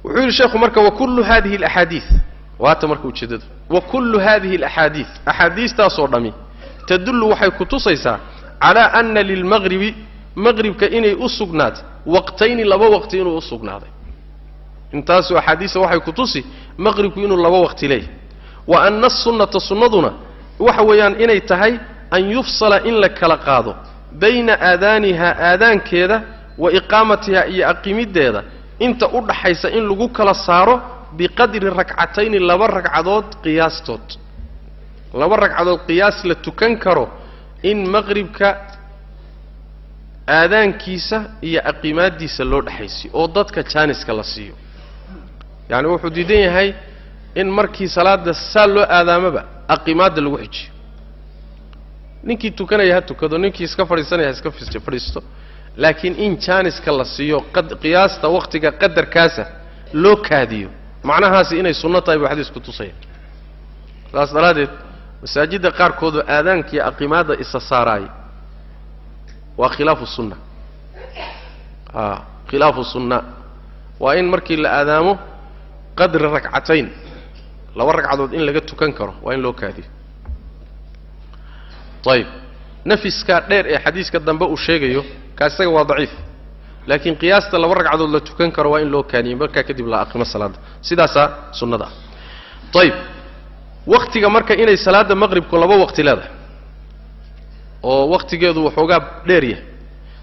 Wuxuu yidhi sheekhu marka wakullu hadihi alaxaadiid waata marka ujeeddadu wakullu hadihi alaxaadiid axaadiistaasoo dhammi tadullu waxay ku tusaysaa calaa ana lilmaqribi maqribka inay u sugnaatay waqtayni laba waqti inuu u sugnaaday. Intaasu axaadiista waxay ku tusi maqribku inuu laba waqti leeyahay. Wa ana asunnata sunnaduna waxa weeyaan inay tahay an yufsala in la kala qaado bayna aadaaniha aadaankeeda wa iqaamatiha iyo aqimiddeeda. Inta u dhaxaysa in lagu kala saaro biqadri ragcatayni laba ragcadood qiyaastood. Laba ragcadood qiyaas la tukan karo in maqribka aadaankiisa iyo aqimaaddiisa loo dhexaysiyo oo dadka jaaniska la siiyo. Yacni wuxuu diidan yahay in markii salaadda saa loo aadaamaba aqimaadda lagu xijiyo ninkii tukanaya ha tukado ninkii iska fadhiisanaya ha iska fadhiisto. Laakiin in jaaniska la siiyo qiyaasta wakhtiga qadarkaasa loo kaadiyo macnahaasi inay sunno tahay buu xadiisku tusaya. Saas daraaddeed masaajidda qaarkoodoo aadaanka iyo aqimaadda isa saaraaya waa khilaafu sunna. A khilaafu sunna. Waa in markii la aadaamo qadri ragcatayn laba ragcadood in laga tukan karo waa in loo kaadiyo ayib nafiska dheer ee xadiiska dambe uu sheegayo kaa isaga waa daciif. Laakiin qiyaasta laba ragcadood la tukan karo waa in loo kaaniyo markaa kadib la aqimo salaadda. Sidaasaa sunnada. Ah waktiga marka inay salaadda maqribku laba waqti leedahay oo wakhtigeedu waxoogaa dheer yahay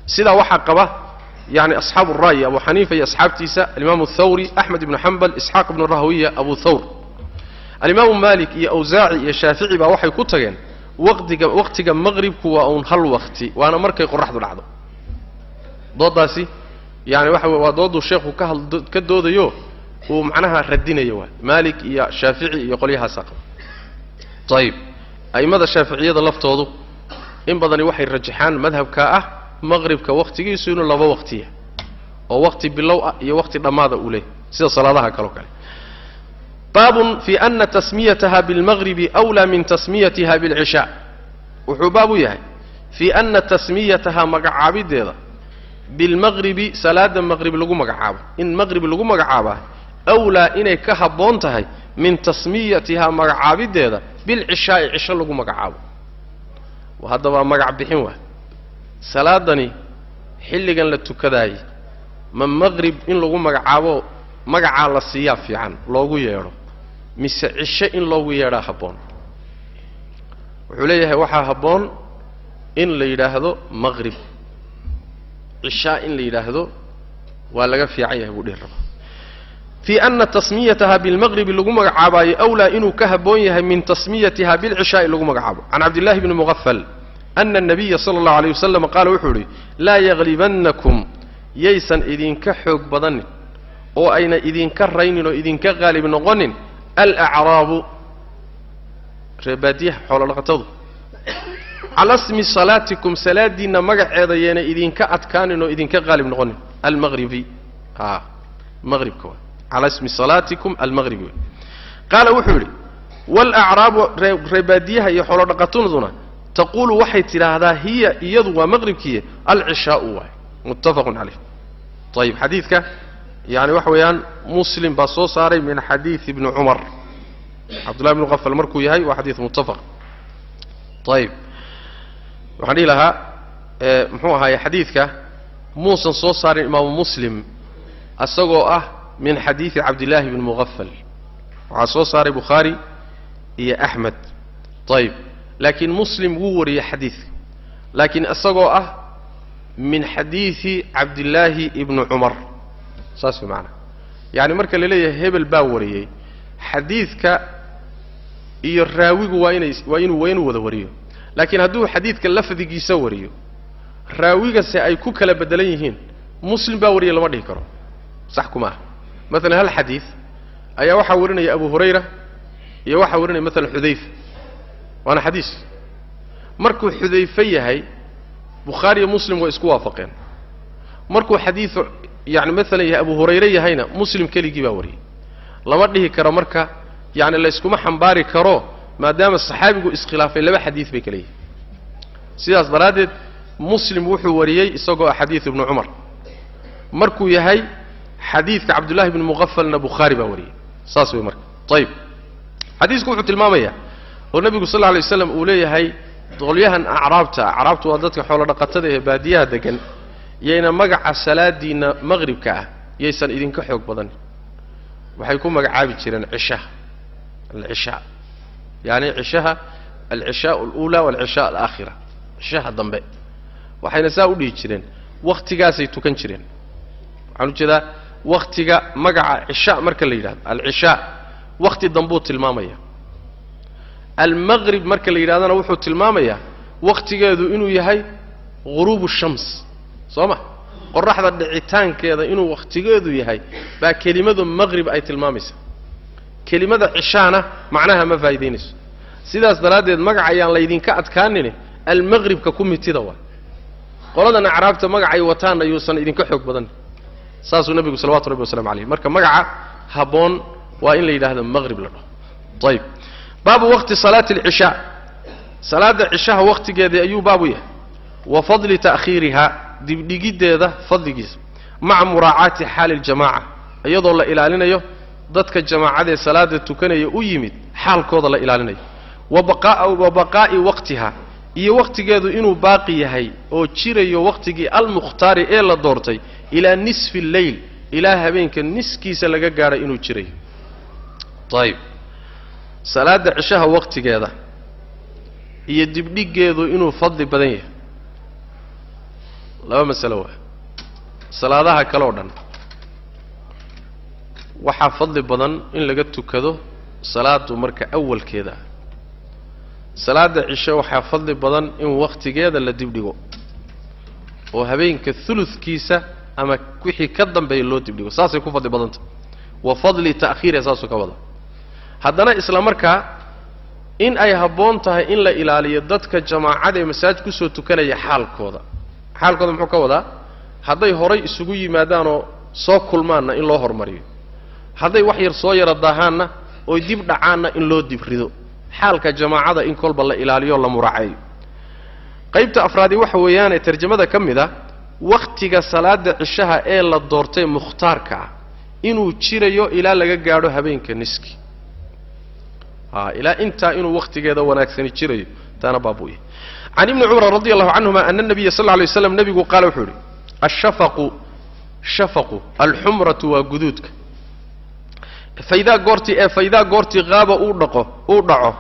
sidaa waxaa qaba yani asxaabu ra'yi abu xaniifa iyo asxaabtiisa alimaamu athawri axmed ibnu xambal isxaaq ibnu rahwiya abu thawr. Alimaamu malik iyo awsaaci iyo shaafici baa waxay ku tageen waqtiga wakhtiga maqribku waa uun hal wakti waana markay qoraxdu dhacdo. Dooddaasi yani waxa waa dooduu sheekhu ka had ka doodayo uu macnaha radinayo waa. Maalik iyo shaafici iyo qolyahaasaa qaba ayib a'immada shaaficiyada laftoodu in badani waxay rajaxaan madhabka ah maqribka wakhtigiisu inuu laba waqtiya oo waqti bilow ah iyo waqti dhammaada uu leeyahy sida salaadaha kaleo kale baabun fii ana tasmiyataha bilmaqribi wlaa min tasmiyatiha bilcishaa wuxuu baab u yahay. Fii ana tasmiyataha magacaabideeda bilmaqribi salaada maqrib lagu magacaabo. In maqrib lagu magacaabaa wlaa inay ka habboon tahay min tasmiyatihaa magacaabideeda bilcishaai cisho lagu magacaabo. Haddaba magac bixin waay. Salaadani xilligan la tukadaayey. Ma maqrib in lagu magacaabo magacaa la siiyaa fiican loogu yeedho mise cisho in loogu yeedhaa habboon. Wuxuu leeyahay waxaa habboon in la yidhaahdo maqhrib cishaa in la yidhaahdo waa laga fiican yahay buu dhihi raba fii ana tasmiyataha bilmaqribi lagu magacaabaayo awlaa inuu ka habboon yahay min tasmiyatiha bilcishaai lagu magacaabo. Can cabdillahi bni muqafal ana anabiya sala allahu aleyh wasalam qaala wuxuu idhi laa yaglibannakum yaysan idinka xoog badanin oo ayna idinka raynin oo idinka qaalib noqonin alacraabu reebaadiyaha xoolodhaqatadu cala smi salaatikum salaadiinna magaceeda yeena idinka adkaanin oo idinka qaalib noqonin almaqribi a maqribka wa cala smi salaatikum almaqribi qaala wuxuu yidhi waalacraabu reebaadiyaha iyo xoolodhaqataduna taquulu waxay tidhaahdaa hiya iyadu waa maqribkiiya alcishaau waay muttafaqun calayh ayib xadiidka yani waxa weeyaan muslim baa soo saaray min xadiidi ibni cumar. Cabdullahi bnu qafal markuu yahay waa xadiid muttafaq. Ayib waxaan dhihi lahaa muxuu ahaaye xadiidka muusan soo saarin imaamu muslim isagoo ah min xadiidi cabdillaahi bni muqafal waxaa soo saaray bukhaari iyo axmed. Ayib laakiin muslim wuu wariyey xadiidka laakiin isagoo ah min xadiidi cabdillaahi ibni cumar saas way macanaa yacni marka la leeyahay hebel baa wariyey xadiidka iyo raawigu waa inay waa inuu waa inuu wada wariyo. Laakiin hadduu xadiidka lafdigiisa wariyo raawigase ay ku kala beddelan yihiin muslim baa wariyay lama dhihi karo. Sax kuma ah maalan hal xadiid ayaa waxaa warinaya abu hurayra iyo waxaa warinaya maalan xudayfa. Waana xadiis. Markuu xudayfe yahay bukhaari iyo muslim way isku waafaqeen. Markuu xadiidu yani maalan abu hurayre yahayna muslim keligii baa wariyey lama dhihi karo marka yani layskuma xambaari karo maadaama saxaabigu iskhilaafay laba xadiid bay kala sidaas daraaddeed muslim wuxuu wariyey isagoo ah xadiid ibnu cumar. Markuu yahay xadiidka cabdullahi bni muqafalna bukhaari baa wariyey saas wey marka. Ayib xadiisku wuxuu tilmaamayaa oo nebigu sal lla alay waslam uu leeyahay qolyahan acraabta acraabtu waa dadka xoolo dhaqatada ee baadiyaha degan yayna magaca salaadiinna maqribka ah yaysan idinka xoog badan. Waxay ku magacaabi jireen cishaha alcishaa yaani cishaha alcishaa aluulaa waalcishaa alaakhira cishaha dambe. Waxayna saa u dhihi jireen wakhtigaasay tukan jireen. Waxaan u jeedaa wakhtiga magaca cishaa marka la yidhahdo alcishaa wakhti dambuu tilmaamaya. Almaqrib marka la yidhahdana wuxuu tilmaamayaa wakhtigeedu inuu yahay ghuruubu shams soo ma qoraxda dhicitaankeeda inuu wakhtigeedu yahay baa kelimadu maqrib ay tilmaamaysaa. Kelimada cishaana macnaha ma faa'idaynayso sidaas daraaddeed magac ayaan laydinka adkaanine almaqribka ku mitida waa. Qoladan acraabta magacay wataanna yuusan idinka xoog badan saasuu nebigu salawatu rabbi waslamu alayh marka magaca habboon waa in la yidhaahdo maqrib la dhaho. Ayib baabu waqti salaati alcishaa. Salaadda cishaha wakhtigeedii ayuu baabu yahay. Wa fadli ta'khiirihaa dibdhigiddeeda fadligiisa maca muraacaati xaali ljamaaca iyadoo la ilaalinayo dadka jamaacadee salaada tukanaya u yimid xaalkooda la ilaalinayo. Wa baqaa'i waqtiha iyo wakhtigeedu inuu baaqi yahay oo jirayo wakhtigii almukhtaari ee la doortay ilaa nisfi alleyl ilaa habeenka niskiisa laga gaadhay inuu jirayo ayib salaadda cishaha wakhtigeeda iyo dibdhiggeedu inuu fadli badan yahay laba masalo waa salaadaha kale oo dhan. Waxaa fadli badan in laga tukado salaadu marka awalkeeda. Ah salaadda cishe waxaa fadli badan in wakhtigeeda la dibdhigo. Oo habeenka uludkiisa ama wixii ka dambeeya loo dibdhigo. Saasay ku fadli badanta. Wa fadli ta'khiiriha saasuu ka wada haddana isla markaa in ay habboon tahay in la ilaaliyo dadka jamaacada ee masaajid ku soo tukanaya xaalkooda xaalkooda muxuu ka wadaa hadday horay isugu yimaadaanoo soo kulmaanna in loo hormariyo. Hadday wax yar soo yara daahaanna oy dib dhacaanna in loo dibrido xaalka jamaacada in kolba la ilaaliyo la muraaceeyo qaybta afraadi waxa weeyaane tarjamada ka mid a wakhtiga salaada cishaha ee la doortay mukhtaarka ah inuu jirayo ilaa laga gaadho habeenka niski. Ilaa intaa inuu wakhtigeeda wanaagsani jirayo taana baabuu yahay can ibni cumar radi allahu canhuma ana nabiya sal lay slam nebigu qaala wuxuu yidhi ashafaqu shafaqu alxumratu waa guduudka faydaa goortii ee faydaa goortii haaba uu dhaqo uu dhaco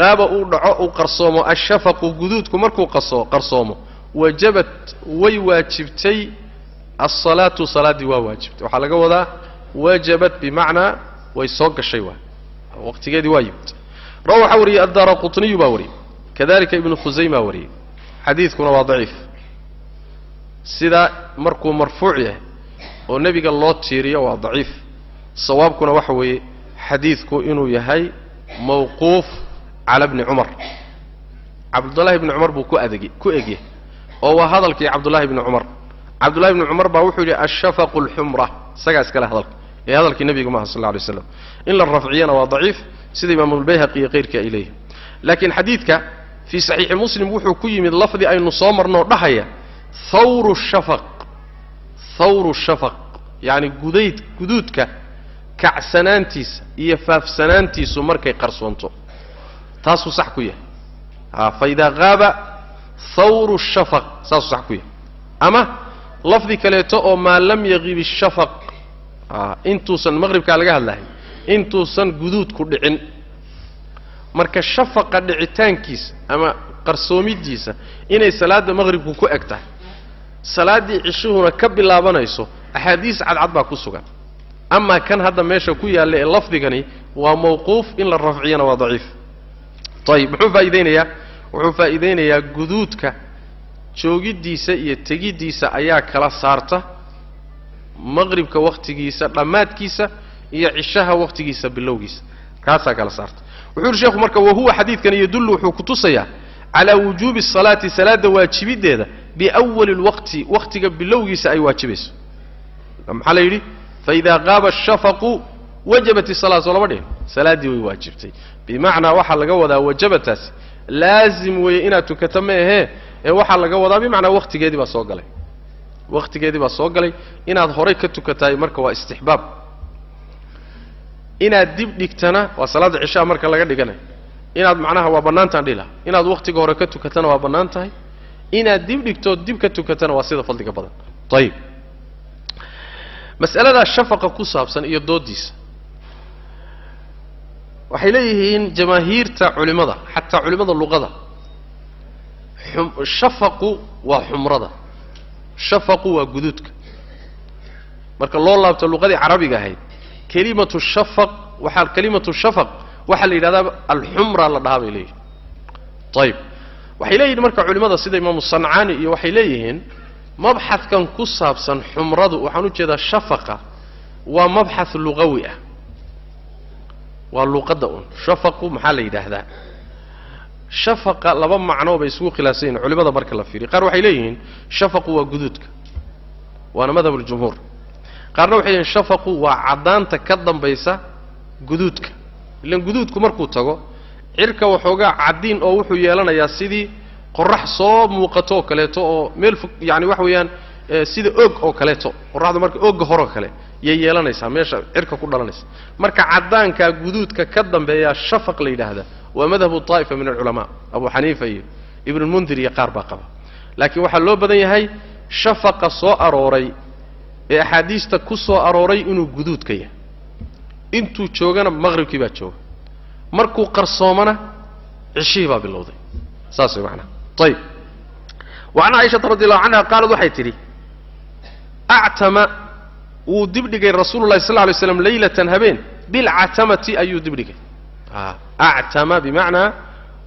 haaba uu dhaco uu qarsoomo ashafaqu guduudku markuu qaso qarsoomo wajabat way waajibtay alsalaatu salaaddii waa waajibtay waxaa laga wadaa wajabat bimacnaa way soo gashay waa waqtigeedii waa yimid rawa waxaa wariyey addaara qutniyu baa wariyey kadalika ibnu khusayma wariyey. Xadiidkuna waa daciif. Sidaa markuu marfuuc yahay oo nebiga loo tiiriyo waa daciif. Sawaabkuna waxa weeye xadiidku inuu yahay mawquuf cala bni cumar. Cabdullahi bni cumar buu ku adegi ku egyahay oo waa hadalkii cabdullahi bni cumar. Cabdullahi bni cumar baa wuxuu yidhi ashafaqu alxumra isagaa iskale hadalka ee hadalkii nebiga maaha sal lla alay slam in la rafciyana waa daciif sida imaamulbayhaqi iyo keyrkii ay leeyihiin laakiin xadiidka fii saxiixi muslim wuxuu ku yimid lafdi aynu soo marnoo dhahaya thawru shafaq thawru shafaq yacni gudayd guduudka kacsanaantiisa iyo faafsanaantiisu markay qarsoonto. Taasuu sax ku yahay. A fa idaa haaba thawru shafaq saasuu sax ku yahay. Ama lafdi kaleeto oo maa lam yaqib ishafaq intuusan maqribkaa laga hadlahay intuusan guduudku dhicin marka shafaqa dhicitaankiisa ama qarsoomidiisa inay salaadda maqribku ku eg tahay. Salaaddii cishuhuna ka bilaabanayso axaadiis cadcad baa ku sugan. Amaa kan hadda meesha ku yaalla ee lafdigani waa mawquuf in la rafciyana waa daciif. Ayib muxuu faa'iidaynayaa? Wuxuu faa'iidaynayaa guduudka joogiddiisa iyo tegiddiisa ayaa kala saarta maqribka wakhtigiisa dhammaadkiisa iyo cishaha wakhtigiisa bilowgiisa. Kaasaa kala saarta wuxuu yidhi sheekhu marka wahuwa xadiidkan yadullu wuxuu ku tusayaa calaa wujuubi asalaati salaadda waajibiddeeda biawali lwaqti wakhtiga bilowgiisa ay waajibayso maxaa la yidhi? Faidaa qaaba ashafaqu wajabat isalaa soo lama dhihin salaaddii way waajibtay. Bimacnaa waxaa laga wadaa wajabataasi laazim weeye inaad tukato ma ahee ee waxaa laga wadaa bimacnaa wakhtigeedii baa soo galay. Wakhtigeedii baa soo galay. Inaad horay ka tukatahay marka waa istixbaab inaad dib dhigtana waa salaadda cishaa marka laga dhiganayo inaad macnaha waa bannaantaan dhihi laha inaad wakhtiga hore ka tukatana waa bannaan tahay. Inaad dib dhigtood dib ka tukatana waa sida fadliga badan. Ayib mas'aladaa shafaqa ku saabsan iyo dooddiisa waxay leeyihiin jamaahiirta culimmada xataa culimmada luqada. Shafaqu waa xumrada. Shafaqu waa guduudka. Marka loo laabto luqadii carabiga ahayd kelimatu shafaq waxaa kelimatu shafaq waxaa la yidhahdaa alxumra la dhahaa bay leeyihiin ayib waxay leeyihiin marka culimmada sida imaamu sancaani iyo waxay leeyihiin mabxadkan ku saabsan xumradu waxaan u jeedaa shafaqa waa mabxath lugawi ah. Waa luqadda un shafaqu maxaa la yidhaahdaa? Shafaqa laba macnoo bay isugu khilaafsan yihiin marka la fiiriyo. Qaar waxay leeyihiin shafaqu waa guduudka waana madhab اljumhuur qaarna waxay leeyihiin shafaqu waa caddaanta ka dambaysa guduudka. Ilan guduudku markuu tago cirka waxoogaa caddiin oo wuxuu yeelanayaa sidii qorax soo muuqato oo kaleeto oo meel fog yani waxa weeyaan sida og oo kaleeto. Qoraxdu marka ogga horoo kale yay yeelanaysaa meesha cirka ku dhalanaysa. Marka caddaankaa guduudka ka dambeeyaa shafaq la yidhaahdaa. Waa madhabu طaa'ifa min alculamaa. Abu xaniifa iyo ibnulmundir iyo qaar baa qaba. Laakiin waxaa loo badan yahay shafaqa soo arooray ee axaadiista ku soo arooray inuu guduudka yahay. Intuu joogana maqhribkii baa jooga. Markuu qarsoomana cishihii baa bilowday. Saas way macnaha ayib wa can caaishata radi allahu canha qaalad waxay tidhi actama wuu dibdhigay rasuulu llahi sal lay slam leylatan habeen. Bilcatamati ayuu dibdhigay. Actama bimacnaa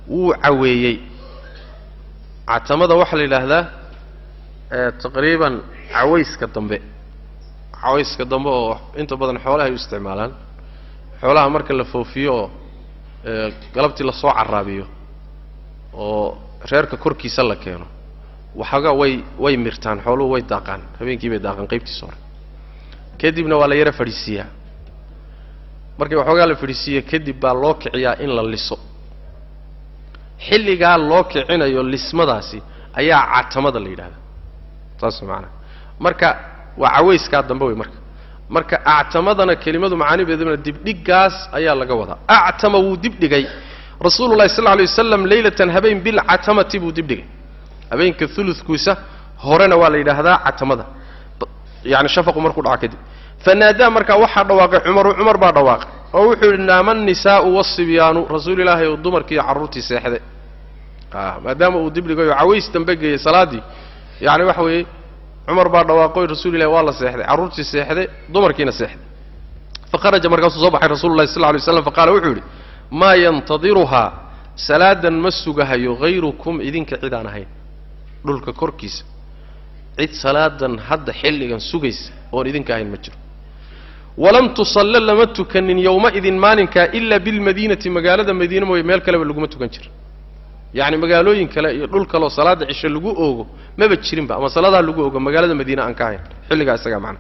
wuu caweeyey. Catamada waxaa la yidhaahdaa taqriiban cawayska dambe cawayska dambe oo inta badan xoolaha ay u isticmaalaan. Xoolaha marka la foofiyo oo galabtii la soo caraabiyo oo reerka korkiisa la keeno waxoogaa way way mirtaan xooluhu way daaqaan habeenkii bay daaqaan qaybtiisa hore. Kadibna waa la yaro fadhiisiiyaa markii waxoogaa la fadhiisiiya kadib baa loo kiciyaa in la liso. Xilligaa loo kicinayo lismadaasi ayaa catamada la yidhahdaa. Saas macanaa marka waa cawayskaa dambe wey marka. Marka actamadana kelimadu macaanibeeduna dibdhigaas ayaa laga wadaa. Actama wuu dibdhigay. Rasuulu llahi sal lay wasalam leylatan habeen bilcatamati buu dibdhigay. Habeenka uludkiisa horena waa la yidhaahdaa catamada. Yani shafaqu markuu dhaco kadib. Fanaadaa markaa waxaa dhawaaqay cumaru cumar baa dhawaaqay. Oo wuxuu yidhi naama annisaa'u wasibyaanu rasuul ilaahay ou dumarkiiyo carruurtii seexday. Maadaama uu dibdhigayo caways dambe geeyey salaaddii yani waxa weeye cumar baa dhawaaqoy rasuul ilahi waa la seexday. Carruurtii seexday dumarkiina seexday. Faharaja markaasuu soo baxay rasulu llahi sal alay slam faqaala wuxuu yidhi maa yantadiruhaa salaadan ma sugahayo hayrukum idinka cid aan ahayn. Dhulka korkiisa cid salaadan hadda xilligan sugaysa oon idinka ahayn ma jiro. Walam tusalle lama tukanin yowma-idin maalinkaa ilaa bilmadiinati magaalada madiine mooye meel kaleba laguma tukan jiro yacni magaalooyin kale iyo dhul kaleoo salaada cishe lagu oogo maba jirinba ama salaadaha lagu oogo magaalada madiine aan ka ahayn. Xilligaa isagaa macna.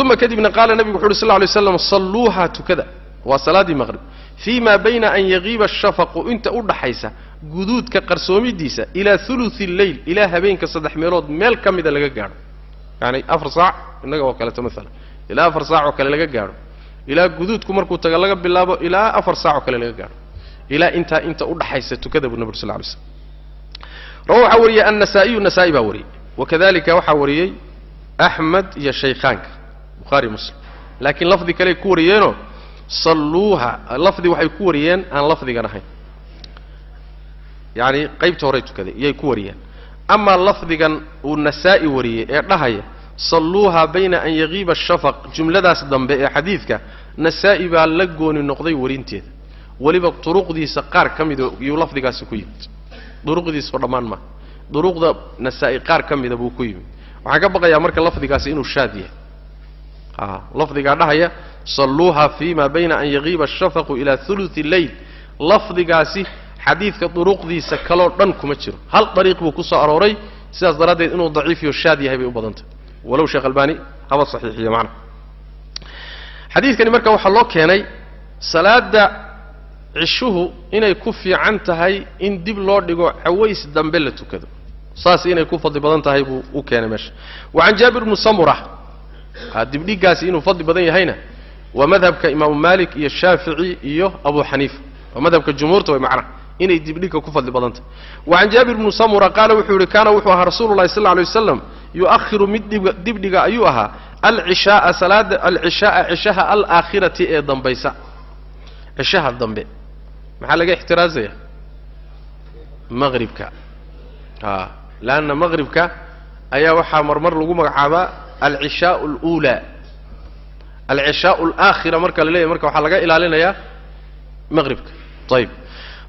Uma kadibna qaala nebigu wuxu uhi sl ly slam salluuhaa tukada. Waa salaaddii maqrib. Fii ma bayna an yagiiba ashafaqu inta u dhaxaysa guduudka qarsoomidiisa ilaa uluثi lleyl ilaa habeenka saddex meelood meel ka mida laga gaadho. Yani afar saac innaga oo kaleeto maalan ilaa afar saac oo kale laga gaadho. Ilaa guduudku markuu taga laga bilaabo ilaa afar saac oo kale laga gaadho ilaa intaa inta udhaxaysa tukada buu nabig sl lay slm waxaa wariyey annasaa'iyu nasaa-i baa wariyey. Wakadalika waxaa wariyey axmed iyo shaykhaanka bukhaari muslim. Laakiin lafdi kaley ku wariyeenoo salluuha lafdi waxay ku wariyeen aan lafdigan ahayn. Yacani qaybta horey tukaday iyay ku wariyeen. Amaa lafdigan uu nasaa-i wariyey ee dhahaya salluuha bayna an yagiiba ashafaq jumladaas dambe ee xadiidka nasaa-i baa la gooni noqday warinteeda weliba duruqdiisa qaar ka mida yuu lafdigaasi ku yimid. Duruqdiisao dhammaan maa duruqda nasaa-i qaar ka mida buu ku yimid. Waxaan ka baqayaa marka lafdigaasi inuu shaad yahay. Lafdigaa dhahaya salluuha fi bayna an yagiiba ashafaqu ila uluثi lleyl lafdigaasi xadiidka duruqdiisa kaloo dhan kuma jiro. Hal dariiq buu ku soo arooray sidaas daraaddeed inuu daciifiyo shaad yahay bay u badantah walow sheekh albani haba saxiixiyo macna. Xadiidkani marka waxaa loo keenay salaada cishuhu inay ku fiican tahay in dib loo dhigo caways dambe la tukado. Saas inay ku fadli badan tahay buu u keenay meesha. Wa can jaabir bni samura dibdhigaasi inuu fadli badan yahayna waa madhabka imaamu malik iyo shaafici iyo abu xaniifa. Waa madhabka jumhuurta way macnaha inay dibdhiga ku fadli badan tahay. Wa can jaabir bni samura qaala wuxuu yihi kaana wuxuu ahaa rasuulu llahi sal alay wasalam yu'ahiru mid dibdhiga ayuu ahaa alcishaaa salaada alcishaaa cishaha alaakhirati ee dambaysa. Cishaha dambe maxaa laga ixtiraazaya? Maqribka a leanna maqribka ayaa waxaa marmar lagu magacaabaa alcishaau اluulaa alcishaau alaakhira marka la leeyahy marka waxaa laga ilaalinayaa maqribka ayib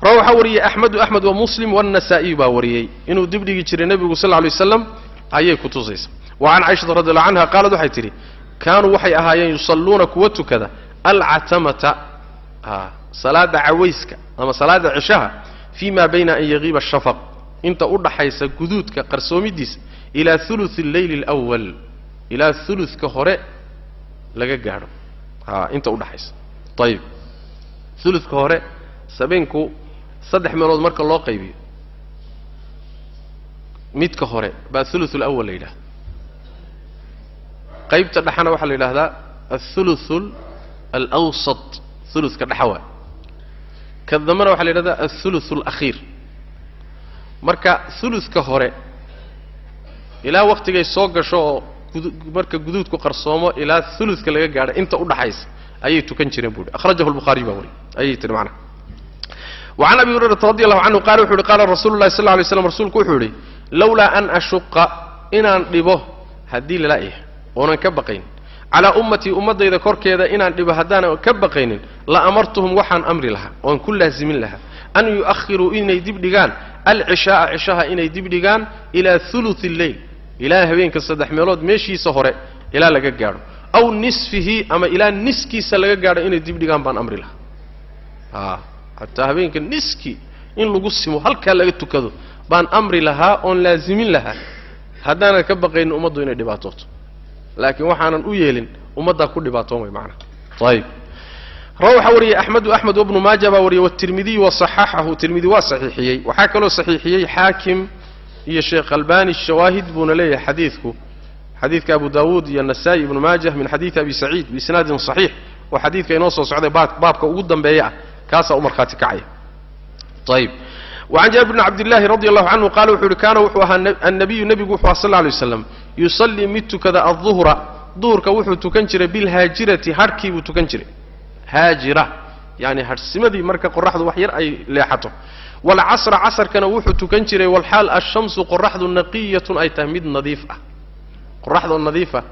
rawa waxaa wariyey axmedu axmed wa muslim waannasaa'iy baa wariyey inuu dibdhigi jiray nebigu sal lay waslam ayay ku tusaysa. Wa can caishata radi allahu canha qaalad waxay tidhi kaanuu waxay ahaayeen yusalluuna kuwa tukada alcatamata salaada cawayska ama salaada cishaha fii ma bayna an yagiiba shafaq. Inta u dhaxaysa guduudka qarsoomidiisa ilaa ulu lleyli اlwal ilaa uluka hore laga gaadho. A inta udhaxaysa ayib uluka hore sabeenku saddex meelood marka loo qaybiyo. Midka hore baa ulu اlwal la yidhahda qaybta dhexana waxaa la yidhahdaa aulu alwsat uludka dhexa waay ka dambena waxaa la yidhahdaa alulus alakhiir marka uluska hore ilaa wakhtigay soo gasho oo marka guduudku qarsoomo ilaa uluska laga gaadha inta udhaxaysa ayay tukan jireen buu hi akhrajahu lbuhaariy baa wari. Ayay tii mana wacan abi hurayrata radi allahu canhu qaala wuxu uhi qaala rasulu llahi sal lay slam rasuulku wuxuu yidhi lowlaa an ashuqa inaan dhibo haddii lala yahay oonan ka baqaynin. Calaa ummatii ummaddayda korkeeda inaan dhibo haddaanan ka baqaynin la amartuhum waxaan amri lahaa oon ku laasimin lahaa. An yu'ahiruu inay dibdhigaan alcishaaa cishaha inay dibdhigaan ilaa uluثi اleyl ilaa habeenka saddex meelood meeshiisa hore ilaa laga gaadho. Aw nisfihi ama ilaa niskiisa laga gaadho inay dibdhigaan baan amri lahaa. A hataa habeenka niski in lagu simo halkaa laga tukado baan amri lahaa oon laazimin lahaa. Haddaanan ka baqaynin ummaddu inay dhibaatooto. Laakiin waxaanan u yeelin ummaddaa ku dhibaatoon way macnaha ayib rawa waxaa wariyey axmedu axmed wabnu maaja baa wariyey watirmidiyu wasaxaxahu tirmidi waa saxiixiyey. Waxaa kaloo saxiixiyey xaakim iyo sheekh albani shawaahid buuna leeyahay xadiidku. Xadiidka abu dawuud iyo nasaa-i ibnu maajah min xadiidi abi saciid biisnaadin saxiix oo xadiidka inoo soo socday baabka ugu dambeeya ah kaasaa u markhaati kacaya ayib wacan jaabir bni cabdillahi radi allahu canhu qaala wuxuu uhi kaana wuxuu ahaa annabiyu nebigu wuxuu aha sal alay waslam yusallii mid tukada adduhra duhurka wuxuu tukan jiray bilhaajirati hadhkii buu tukan jiray haajira yani hadhsimadii marka qoraxdu wax yar ay leexato. Waalcasra casarkana wuxuu tukan jiray walxaal ashamsu qoraxdu naqiyatun ay tahay mid nadiif ah. Qoraxdoo nadiifa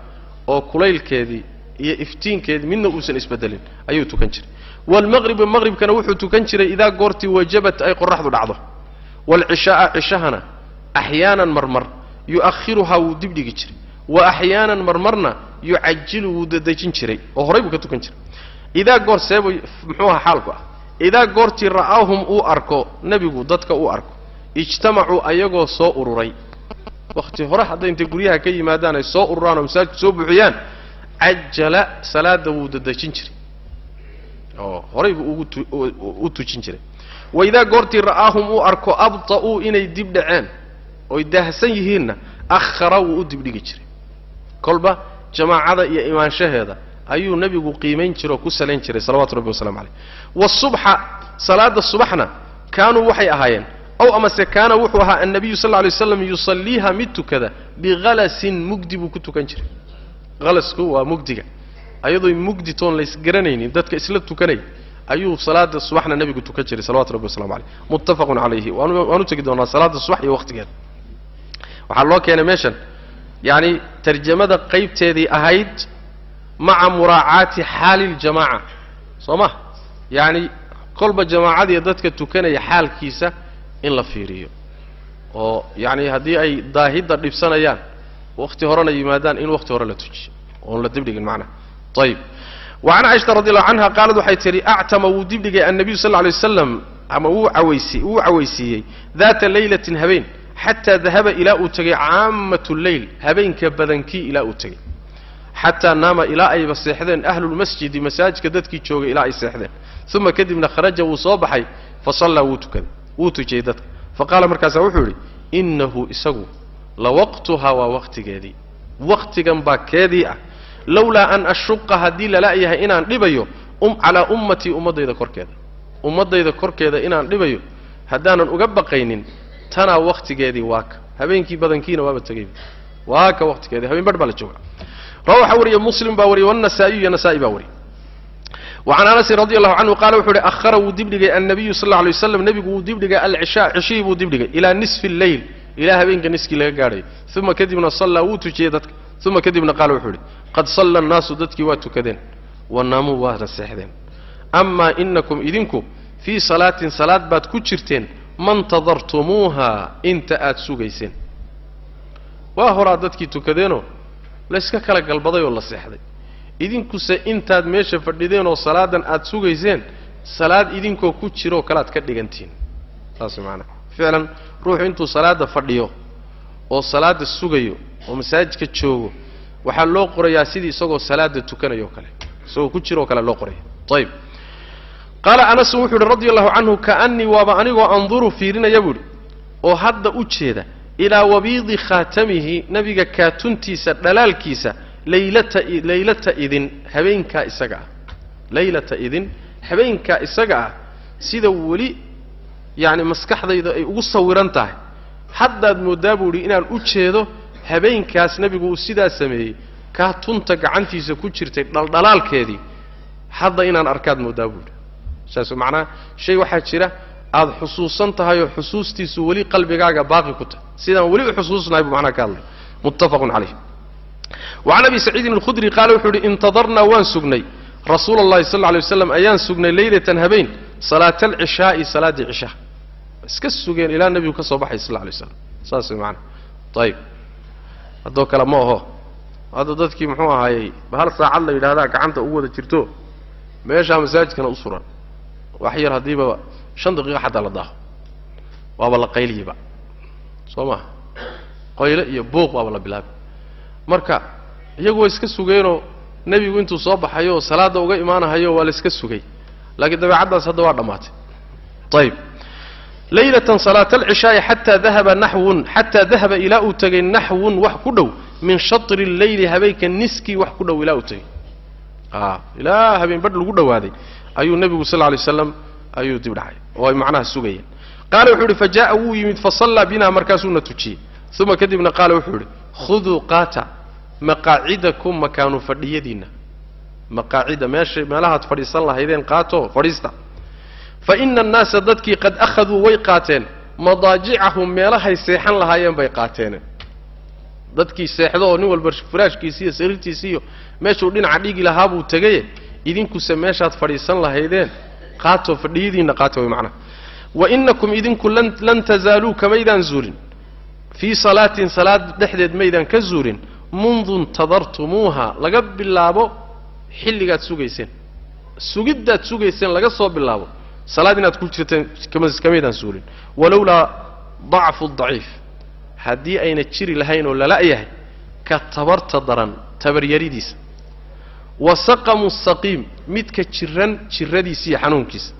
oo kulaylkeedii iyo iftiinkeedii midna uusan isbedelin ayuu tukan jiray. Waalmaqribu maqribkana wuxuu tukan jiray idaa goortii wajabat ay qoraxdu dhacdo. Waalcishaaa cishahana axyaanan marmar yu'ahiruhaa wuu dibdhigi jiray. Wa axyaanan marmarna yucajilu wuu dadejin jiray oo horay buu ka tukan jiray idaa goor seebuu muxuu aha xaalku ah. Idaa goortii ra'aahum uu arko nebigu dadka uu arko. Ijtamacuu ayagoo soo ururay. Wakhti hore hadday intay guryaha ka yimaadaan ay soo ururaan oo masaajidku soo buuxiyaan cajala salaada wuu dadejin jiray. Oo horay buu ugu u tujin jiray. Wa idaa goortii ra'aahum uu arko abta'uu inay dib dhaceen oy daahsan yihiinna akhara wuu u dibdhigi jiray. Kolba jamaacada iyo imaanshaheeda ayuu nebigu qiimayn jira oo ku salayn jiray salawatu rabbi wasalamu caleyh wasubxa salaada subaxna kaanuu waxay ahaayeen. Ow amase kaana wuxuu ahaa annabiyu sal lla lay yusalliiha mid tukada bikhalasin mugdi buu ku tukan jiray. Halasku waa mugdiga. Ayadoo mugdi toon laysgaranaynin dadka isla tukanay ayuu salaada subaxna nebigu tukan jiray salawatu rabbi wasalamu caleyh muttafaqun calayhi. Waan u tegi doonaa salaada subax iyo waqtigeeda waxaa loo keenay meeshan yacni tarjamada qaybteedii ahayd maca muraacaati xaali ljamaaca soo ma? Yacni kolba jamaacadiiyo dadka tukanaya xaalkiisa in la fiiriyo. Oo yacni haddii ay daahidda dhibsanayaan wakhti horena yimaadaan in wakhti hore la tujiyo oon la dibdhigin macnaha ayib wacan caishata radi allahu canha qaalad waxay tidhi actama wuu dibdhigay annabiyu sal lla lay ama wuu awaysi wuu cawaysiiyey daata laylatin habeen xataa dahaba ilaa uu tegay caamatu lleyl habeenka badankii ilaa uu tegey xataa naama ilaa ayba seexdeen ahlulmasjidi masaajidka dadkii joogay ilaa ay seexdeen uma kadibna kharaja wuu soo baxay fa sallaa wuu tukaday wuu tujiyey dadka fa qaala markaasaa wuxuu yidhi innahu isagu la waqtuhaa waa wakhtigeedii wakhtigan baa keedii ah lowlaa an ashuqa haddii lala yahay inaan dhibayo calaa ummatii ummaddayda korkeeda ummaddayda korkeeda inaan dhibayo haddaanan uga baqaynin tanaa wakhtigeedii waaka habeenkii badankiina waaba tegay waaka wakhtigeedii habeen barh baa la jooga rawa waxaa wariyey muslim baa wariyey wannasaa'iyu iyo nasa'i baa wariyey wacan anasin radi allahu canhu qaala wuxuu uhi ahara wuu dibdhigay annabiyu sal alla lay waslam nebigu wuu dibdhigay alcishaa cishihii buu dibdhigay ilaa nisfi lleyl ilaa habeenka niskii laga gaadhay. Uma kadibna sallaa wuu tujiyey dadka. Uma kadibna qaala wuxuu idhi qad salla annaasu dadkii waa tukadeen wanaamuu waana seexdeen. Amaa inakum idinku fii salaatin salaad baad ku jirteen mantadartumuuha inta aad sugayseen. Waa horaa dadkii tukadeenoo layska kala galbaday oo la seexday. Idinkuse intaad meesha fadhideen oo salaadan aad sugayseen salaad idinkoo ku jiroo kale aad ka dhigantihiin saas maanaa ficlan ruuxu intuu salaadda fadhiyo oo salaadda sugayo oo masaajidka joogo waxaa loo qorayaa sidii isagoo salaada tukanayo o kale. Isagoo ku jiro o kale loo qoraya. Ayib qaala anasu wuxuu yidhi radi allahu canhu kaanii waaba anigoo anduru fiirinaya buu idhi oo hadda u jeeda ilaa wabiidi khaatamihi nebiga kaatuntiisa dhalaalkiisa laylata idin habeenkaa isaga ah. Laylata idin habeenkaa isaga ah sida weli yacni maskaxdayda ay ugu sawiran tahay. Haddaad mooddaa buu idhi inaan u jeedo habeenkaas nebigu uu sidaa sameeyey kaatunta gacantiisa ku jirtay dhaldhalaalkeedii. Hadda inaan arkaad mooddaa buu idhi. Saas macnaha shay waxaa jira aada xusuusan tahay oo xusuustiisu weli qalbigaaga baaqi ku tahay. Sidaan weli u xusuusnahay buu macnaha ka hadlay. Muttafaqun calayh. Wacan abi saciidin alkhudri qaale wuxuu yidhi intadarnaa waan sugnay. Rasuula allahi sal alla lay ayaan sugnay leylatan habeen salaata alcishaa'i salaaddii cishaha iska sugeen ilaa nebigu ka soo baxay sal alla lay slam saas macnaha ayib haddoo kale ma aho hadda dadkii muxuu ahaayey hal saacad la yidhahdaa gacanta ugu wada jirto? Meeshaa masaajidkana u suran. Wax yar haddiiba shan daqiiqa xataa la daaho. Waaba la qayliyiba soo maha qoyle iyo buuq waaba la bilaabay marka iyagu way iska sugeenoo nebigu intuu soo baxayo oo salaadda uga imaanahayo waa la iska sugay. Laakiin dabeecaddaas hadda waa dhammaatay. Ayib laylatan salaata alcishaa'i xataa dahaba naxwun xataa dahaba ilaa uu tegay naxwun wax ku dhow min shatri lleyli habeenka niskii wax ku dhow ilaa uu tegey a ilaa habeen badh lagu dhowaaday ayuu nebigu sal lay slam ayuu dib dhacay. Oo ay macnaha sugayeen. Qaala wuxuu yidhi fa jaa'a wuu yimid fasallaa binaa markaasuuna tujiyey. Uma kadibna qaala wuxuu yidhi khuduu qaata maqaacidakum makaanu fadhiyadiinna. Maqaacida meesha meelahaad fadhiisan lahaydeen qaato fadhiista. Fa ina annaasa dadkii qad akhaduu way qaateen madaajicahum meelahay seexan lahaayeen bay qaateen. Dadkii seexdo oo nin walba furaashkiisi iyo sariirtiisi iyo meeshuu dhinaca dhigi lahaa buu tegaye idinkuse meeshaad fadhiisan lahaydeen qaatoo fadhiyadiinna qaata way macnaha. Wa inakum idinku lan tazaaluu kamaydaan zuulin fii salaatin salaad dhexdeed maydaan ka zuulin mundu intadartumuuha laga bilaabo xilligaad sugayseen. Sugiddaad sugayseen laga soo bilaabo. Salaad inaad ku jirteen kamaydaan suulin walowlaa dacfu daciif. Haddii ayna jiri lahayn oo lala yahay ka tabarta daran tabaryaridiisa. Wa saqamu saqiim midka jiran jiradiisa iyo xanuunkiisa.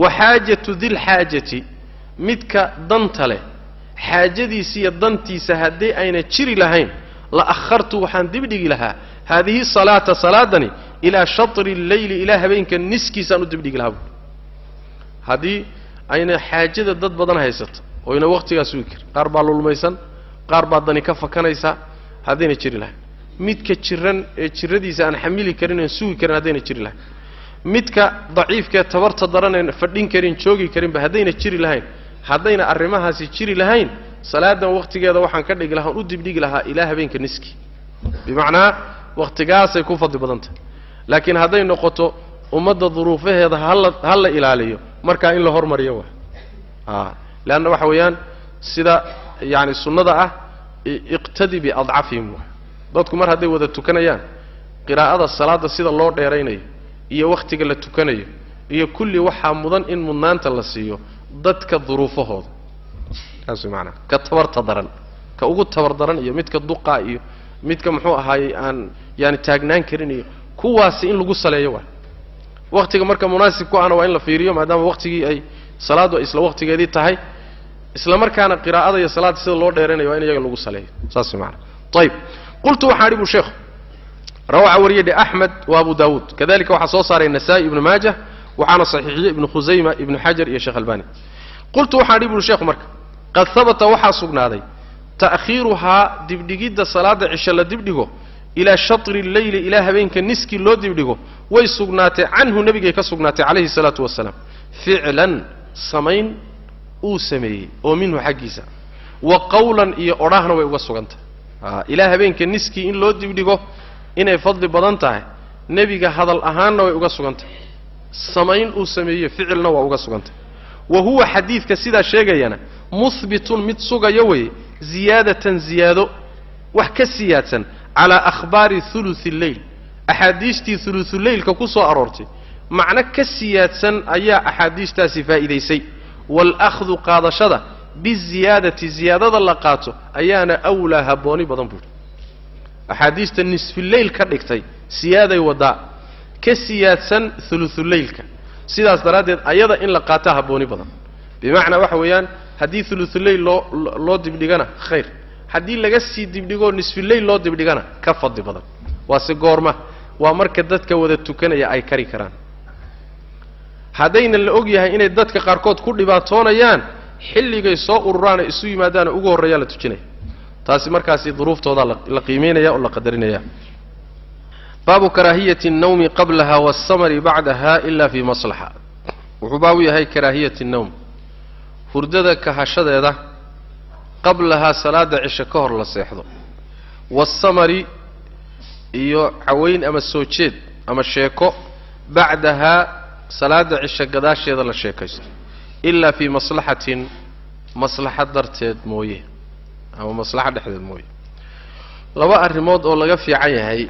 Wa xaajatu dilxaajati midka danta leh xaajadiisa iyo dantiisa haddii ayna jiri lahayn la akhartu waxaan dibdhigi lahaa haadihi salaata salaadani ilaa shatri lleyli ilaa habeenka niskiisaan u dibdhigi lahaa buui haddii ayna xaajada dad badan haysato oyna wakhtigaa sugi karin qaar baa lulmaysan qaar baa dani ka fakanaysa haddayna jiri lahayn midka jiran ee jiradiisa aan xamili karin aan sugi karin haddayna jiri lahayn. Midka daciifkaee tabarta daraneen fadhin karin joogi karinba haddayna jiri lahayn. Haddayna arrimahaasi jiri lahayn salaadan wakhtigeeda waxaan ka dhigi lahaa u dibdhigi lahaa ilaa habeenka niski. Bimacnaa wakhtigaasay ku fadli badan tahay laakiin hadday noqoto ummadda duruufaheeda hala ha la ilaaliyo markaa in la hormariyo wa a leanna waxa weeyaan sida yaani sunnada ah iqtadi biadcafihim dadku mar hadday wada tukanayaan qiraa'ada salaadda sida loo dheeraynayo iyo wakhtiga la tukanayo iyo kulli waxaa mudan in mudnaanta la siiyo dadka duruufahooda. Taas way maanaa ka tabarta daran ka ugu tabar daran iyo midka duqa iyo midka muxuu ahaayey aan yaani taagnaan karin iyo kuwaasi in lagu saleeyo waa. Wakhtiga marka munaasib ku ahna waa in la fiiriyo maadaama wakhtigii ay salaaddu ay isla wakhtigeedii tahay isla markaana qiraa'ada iyo salaadda sida loo dheeraynayo waa in iyaga lagu saleeyo. Saas way maanaa ayib qultu waxaan idhi bu sheekhu rawaca wariyadhe axmed wa abu daawuud kadalika waxaa soo saaray nasaa-i ibnu maajah waxaana saxiixiyey ibnu khusayma ibnu xajar iyo sheekh albani qultu waxaan idhi buuri sheekhu marka qad habata waxaa sugnaaday ta'khiiruhaa dibdhigidda salaadda cisho la dibdhigo ilaa shatri lleyli ilaa habeenka niskii loo dibdhigo way sugnaatay canhu nebigay ka sugnaatay calayhi salaatu wasalaam ficlan samayn uu sameeyey oo minhu xaggiisa wa qawlan iyo odhahna way uga sugantah ilaa habeenka niskii in loo dibdhigo inay fadli badan tahay nebiga hadal ahaanna way uga sugan tahay samayn uu sameeyey ficilna waa uga sugantay. Wa huwa xadiidka sidaa sheegayana muhbitun mid sugayo weeye ziyaadatan ziyaado wax ka siyaadsan calaa akhbaari huluthi lleyl axaadiistii huluhuleylka ku soo aroortay macno ka siyaadsan ayaa axaadiistaasi faa'iidaysay. Waalahdu qaadashada biziyaadati ziyaadada la qaato ayaana awlaa habbooni badan buuhi axaadiista nisfileyl ka dhigtay siyaaday waddaa ka siyaadsan huluhuleylka sidaas daraaddeed ayada in la qaataa habbooni badan bimacnaa waxa weeyaan haddii huluhuleyl loo loo dibdhigana khayr haddii laga sii dibdhigoo nisfileyl loo dibdhigana ka fadli badan waase goorma waa marka dadka wada tukanaya ay kari karaan haddayna la og yahay inay dadka qaarkood ku dhibaatoonayaan xilligay soo ururaana isu yimaadaana ugu horreeyaa la tujinaya taasi markaasi duruuftoodaa la qiimaynaya oo la qadarinaya baabu karaahiyati الnawmi qablaha wالsamari bacdaha ila fi maslaxa wuxuu baabu yahay karaahiyati الnawm hurdada kahashadeeda qablahaa salaada cisho ka hor la seexdo waasamari iyo cawayn ama soo jeed ama sheeko bacdahaa salaada cisho gadaasheeda la sheekaysto ilaa fii maslaxatin maslaxad darteed mooye ama maslaxad dhexdeed mooye laba arrimood oo laga fiican yahay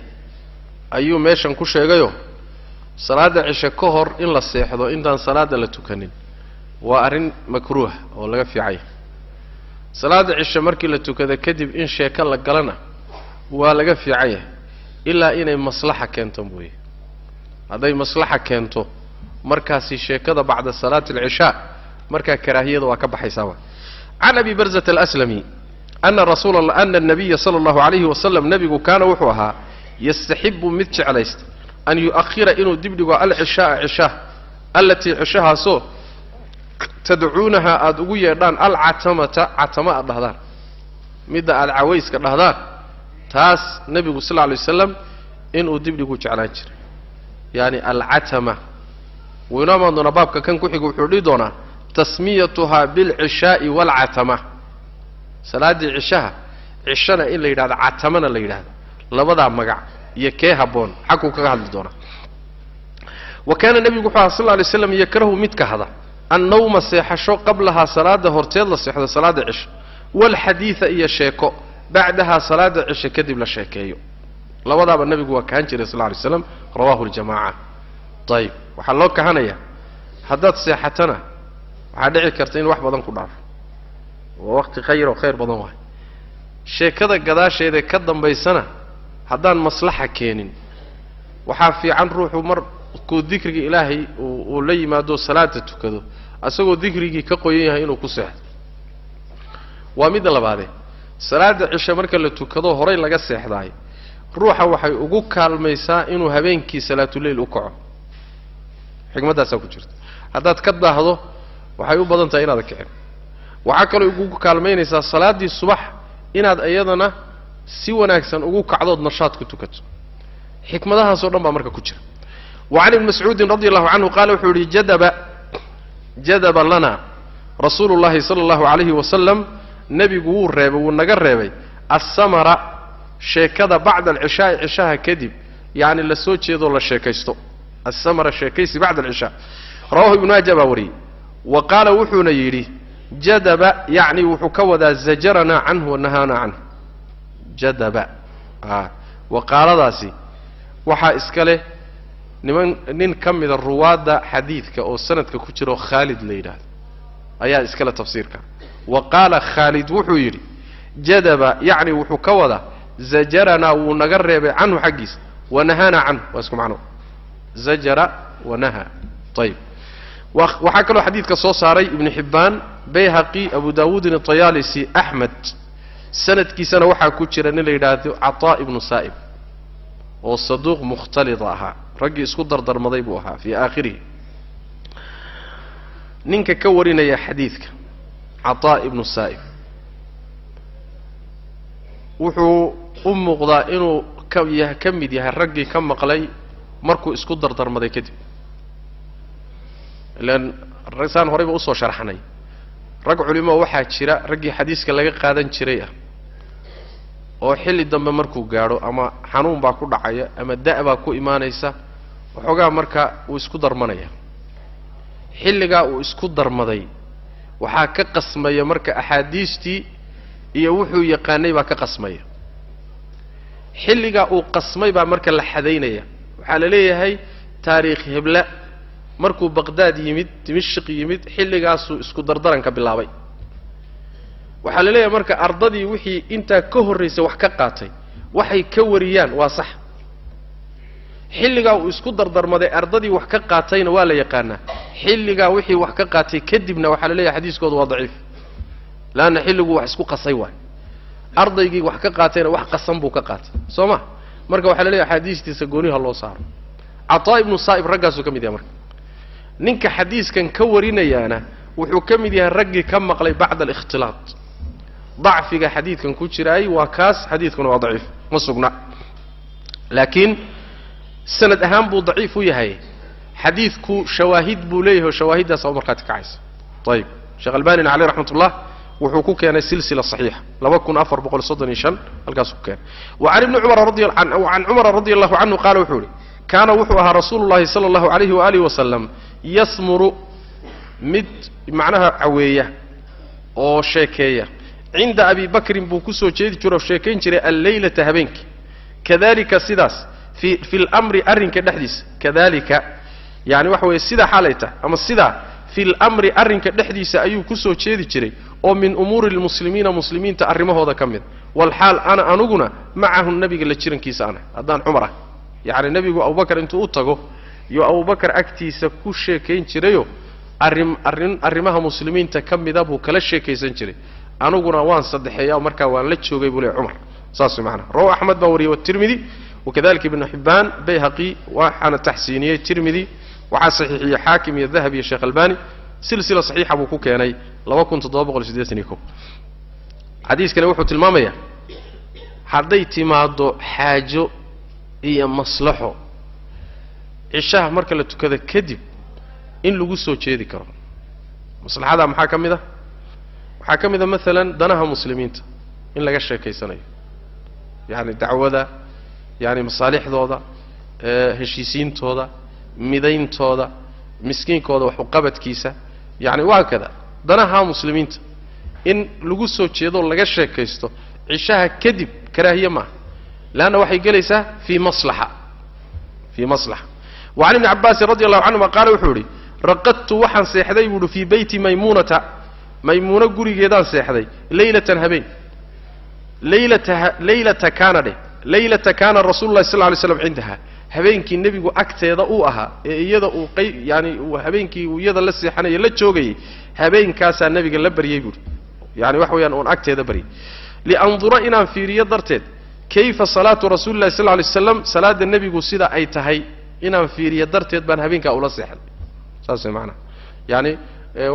ayuu meeshan ku sheegayo salaada cisho ka hor in la seexdo intaan salaada la tukanin waa arrin makruuh oo laga fiican yahay salaada cisho markii la tukada kadib in sheeko la galana waa laga fiican yahay ilaa inay maslaxa keento mooye hadday maslaxa keento markaasi sheekada bacda salaati alcishaa markaa karaahiyada waa ka baxaysaaba can abi barzata alaslami ana rasuula ana anabiya sala allahu calayhi wasalam nebigu kaana wuxuu ahaa yastaxibu mid jeclaysta an yu'ahira inuu dibdhigo alcishaaa cishaa allatii cishahaasoo tadcuunaha aada ugu yeedhaan alcatamata catama aad dhahdaan. Midda aada cawayska dhahdaan taas nebigu sal lla alay wasalam inuu dibdhigu jeclaan jiray. Yaani alcatama. Doonaa baabka kan ku xiga wuxuu dhihi doonaa tasmiyatuhaa bilcishaa'i waalcatama. Salaaddii cishaha cishana in la yidhahdo catamana la yidhahdo. Labadaa magac iyo kee habboon xagkuu kaga hadli doonaa. Wa kaana nebigu wuxuu aha sal alay slam yakrahu mid kahada annawma seexasho qablahaa salaada horteed la seexdo salaada cisho waalxadiida iyo sheeko. Bacdahaa salaada cisho kadib la sheekeeyo. Labadaaba nebigu waa kahan jiray sal alay slam rawahu ljamaca ayib waxaa loo kahanayaa haddaad seexatana waxaa dhici karta in wax badan ku dhaafo. Waa waqti khayr oo khayr badan waay. Sheekada gadaasheeda ka dambaysana haddaan maslaxa keenin. Waxaa fiican ruuxu markuu dikriga ilaahay uu la yimaado salaada tukado asagoo dikrigii ka qoyan yahay inuu ku seexdo. Waa midda labaadee salaada cishe marka la tukado horay laga seexdaayo ruuxa waxay ugu kaalmaysaa inuu habeenkii salaatuleyl u kaco. Xikmaddaasaa ku jirta. Haddaad ka daahdo waxay u badan tahay inaada kicin. Waxaa kaloo ugu kaalmaynaysaa salaaddii subax inaad iyadana si wanaagsan ugu kacdood nashaad ku tukato xikmadahaasoo dhan baa marka ku jira. Wa can ibni mascuudin radi allahu canhu qaala wuxuu yihi jadaba jadaba lana rasuulu llahi sala allahu calayhi wasalam nebigu wuu reebay wuu naga reebay. Assamara sheekada bacda alcishaai cishaha kadib yacni la jeedoo la sheekaysto. Assamara sheekaysi bacda alcishaa. Rawahu ibnu maaja baa wariyey wa qaala wuxuuna yidhi jadaba yacni wuxuu ka wadaa zajaranaa canhu wanahaana canhu. Jadaba. A waqaaladaasi waxaa iska leh niman nin ka mida ruwaadda xadiidka oo sanadka ku jiro khaalid la yidhaahdo. Ayaa iskale tafsiirka. Wa qaala khaalid wuxuu yidhi jadaba yacni wuxuu ka wadaa zajaranaa wuu naga reebay canhu xaggiisa wanahaana canhu. Waa isku macno. Zajara wanaha ayib waxaa kaloo xadiidka soo saaray ibnu xibbaan bayhaqi abu daawuudin atayaalisi axmed sanadkiisana waxaa ku jira nin la yidhaahdo cataa ibnu saa'ib oo saduuq mukhtalida ahaa. Raggii isku dardarmaday buu ahaa fii aakhirihi. Ninka ka warinaya xadiidka cataa ibnu saa'ib wuxuu u muuqdaa inuu ka ka mid yahay raggii ka maqlay markuu isku dardarmaday kadib ilaan saan horeyba u soo sharxnay rag culimo waxaa jira raggii xadiiska laga qaadan jiray ah oo xilli dambe markuu gaadho ama xanuun baa ku dhacaya ama da' baa ku imaanaysa waxoogaa marka uu isku darmanaya xilligaa uu isku darmaday waxaa ka qasmaya marka axaadiistii iyo wuxuu yaqaanay baa ka qasmaya xilligaa uu qasmay baa marka la xadaynaya waxaa la leeyahay taariikh hebla markuu baqdaad yimid dimashq yimid xilligaasuu isku dardaranka bilaabay. Waxaa la leeyahay marka ardadii wixii intaa ka horraysay wax ka qaatay waxay ka wariyaan waa sax. Xilligaa uu isku dardarmaday ardadii wax ka qaatayna waa la yaqaanaa. Xilligaa wixii wax ka qaatay kadibna waxaa la leeyahay xadiiskooda waa daciif. Leanna xilliguu wax isku qasay waay. Ardaygii wax ka qaatayna wax qasan buu ka qaatay. Soo ma? Marka waxaa la leeyahay axaadiistiisa gooniha loo saaro. Cataa ibnu saa'ib raggaasuu ka mid yahay marka ninka xadiiskan ka warinayaana wuxuu ka mid yahay raggii ka maqlay bacda alikhtilaat. Dacfiga xadiidkan ku jiraay waa kaas xadiidkuna waa daciif ma sugna. Laakiin sanad ahaan buu daciif u yahay. Xadiidku shawaahid buu leeyahay oo shawaahiddaasa u markhaati kacaysa ayib sheekh albanina caleyh raxmat ullah wuxuu ku keenay silsila saxiixa halkaasuu ku keenay. Wa can cumara radi can cumara radi allahu canhu qaala wuxuu yihi kaana wuxuu ahaa rasuulu llahi sala allahu alayhi waalihi wasalam yasmuru mid macnaha caweeya oo sheekeeya. Cinda abi bakrin buu ku soo jeedi jiro oo sheekayn jiray alleylata habeenkii. Kadalika sidaas fi fi lmri arrinka dhexdiisa. Kadalika yani waxa weeye sidaa xaalay tahay ama sidaa fi lmri arrinka dhexdiisa ayuu ku soo jeedi jiray oo min umuuri lmuslimiina muslimiinta arrimahooda ka mid. Walxaal ana anuguna macahu nebiga la jirankiisa ana. Haddaan cumar ah. Yacni nebigu abubakar intuu u tago iyo abubakar agtiisa ku sheekayn jirayo arrin arrimaha muslimiinta ka mida buu kala sheekaysan jiray. Aniguna waan saddexeeya markaa waan la joogay buu le cumar. Saas way macanaha rawa axmed baa wariyey watirmidi wakadalika ibnu xibbaan bayhaqi waxaana taxsiiniyey tirmidi waxaa saxiixiyey xaakim iyo dahab iyo sheekh albani. Silsila saxiixa buu ku keenay xadiiskani wuxuu tilmaamayaa hadday timaaddo xaajo iyo maslaxo cishaha marka la tukada kadib in lagu soo jeedi karo. Maslaxada maxaa ka mid a waxaa ka mid a maalan danaha muslimiinta in laga sheekaysanayo. Yacni dacwada yani masaalixdooda heshiisiintooda midayntooda miskiinkooda waxuqabadkiisa yani waa kada danaha muslimiinta in lagu soo jeedoo laga sheekaysto cishaha kadib karaahiye maaha. Leanna waxay gelaysaa fii maslaxa. Fii maslaxa wa can ibni cabbaasin radi allahu canhuma qaala wuxuu idhi raqadtu waxaan seexday buuhi fii beyti maymuunata maymuuno gurigeedaan seexday leylatan habeen. Laylata laylata kaana dheh. Laylata kaana rasuulu llahi sal ly slam cindaha habeenkii nebigu agteeda uu ahaa ee iyada uu qay yaani habeenkii uu iyada la seexanaya la joogayay habeenkaasaa nebiga la baryay buuhi yani waxa weeyaan uun agteeda baryay. Liandura inaan fiiriyo darteed kayfa salaatu rasuuli llahi sal lay slam salaada nebigu sida ay tahay inaan fiiriyo darteed baan habeenkaa ula seexday saas way maanaa yaani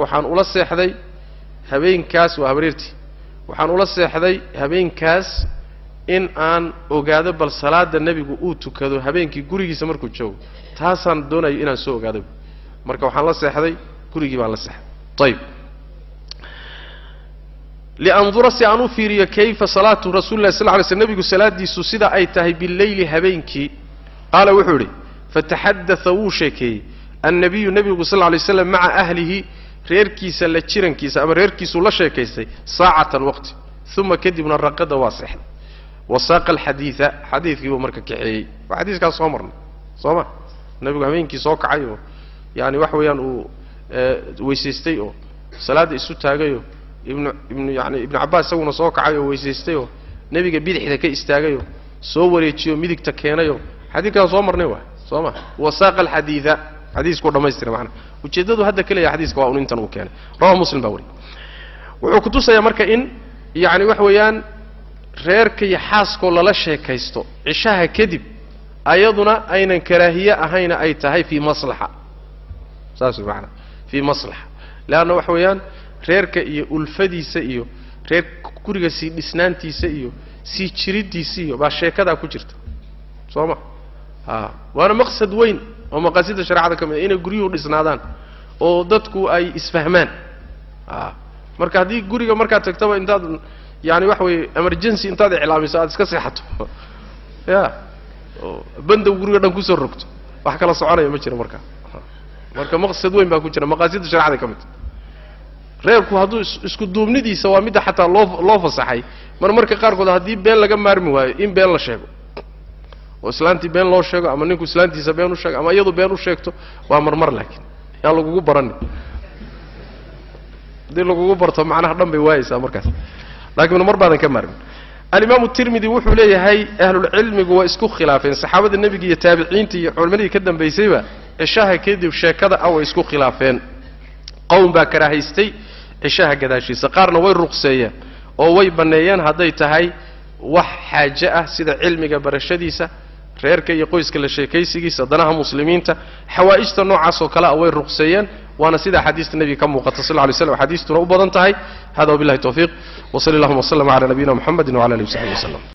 waxaan ula seexday habeenkaas waa habareertii waxaan ula seexday habeenkaas in aan ogaado bal salaada nebigu uu tukado habeenkii gurigiisa markuu joogo taasaan doonayo inaan soo ogaado. Marka waxaan la seexday gurigii baan la seexday. Ayib liandura si aan u fiiriyo kayfa salaatu rasuli llahi sal ly sl nebigu salaadiisu sida ay tahay bileyli habeenkii. Qaala wuxuu idhi fataxadaa wuu sheekeeyey annabiyu nebigu sal lay slam maca ahlihi reerkiisa la jirankiisa ama reerkiisuu la sheekaystay saacatan waqti uma kadibna raqada waa seexday wasaaqa alxadiida xadiidkiibuu marka kaxeeyey waa xadiiskaas soo marnay soo ma nebigu habeenkii soo kacay oo yaani waxa weeyaan uu weysaystay oo salaadda isu taagayoo ibnu ibnu yani ibnu cabbaas isaguna soo kacay oo weysaystay oo nebiga bidixda ka istaagayoo soo wareejiyoo midigta keenayoo xadiidkaan soo marnay waay soo ma wasaaqa alxadiida xadiiskuu dhamaystira macana ujeeddadu hadda kaleya xadiiska waa un intan uu keenay. Rawa muslim baa wariy wuxuu kutusayaa marka in yacni waxa weeyaan reerka iyo xaaskoo lala sheekaysto cishaha kadib ayaduna aynan karaahiye ahayna ay tahay fii maslaxa. Saas way macanaa fii maslaxa. Leanna waxa weeyaan reerka iyo ulfadiisa iyo reer guriga sii dhisnaantiisa iyo sii jiriddiisa iyo baa sheekadaa ku jirta. Soo ma waana maqsad weyn oo maqaasida shareecada ka mid a inay guryuhu dhisnaadaan oo dadku ay isfahmaan. Marka haddii guriga markaad tagtaba intaad yani waxa weeye emergency intaad iclaamiso aad iska seexato. Ya bandow guriga dhan ku soo rogto. Wax kala soconaya ma jiro marka. Marka maqsad weyn baa ku jira maqaasidda sharecada ka mid reerku hadduu isku duubnidiisa waa midda xataa loo loo fasaxay mar marka qaarkood haddii been laga maarmi waayo in been la sheego oo islaantii been loo sheego ama ninku islaantiisa been u sheego ama iyadu been u sheegto waa marmar laakiin. Yaan lagugu baranin haddii lagugu barto macnaha dhan bay waayeysaa markaas. Laakiin mar baadan ka maarmin. Alimaamu tirmidi wuxuu leeyahay ahlulcilmigu waa isku khilaafeen. Saxaabada nebiga iyo taabiciinta iyo culimadii ka dambaysayba cishaha kadib sheekada ah way isku khilaafeen. Qowm baa karaahaystay cishaha gadaashiisa. Qaarna way ruqseeyeen oo way banneeyeen hadday tahay wax xaaje ah sida cilmiga barashadiisa reerka iyo qoyska la sheekaysigiisa danaha muslimiinta xawaa'ijta noocaas oo kale ah way ruqseeyeen. Waana sida axaadiista nebiga ka muuqata sal lay slam axaadiistuna u badan tahay. Hada wabillahi tawfiiq. Wa sali allahuma w sllam cala nabiyina muxamedi wcala alihi w saxbi waslem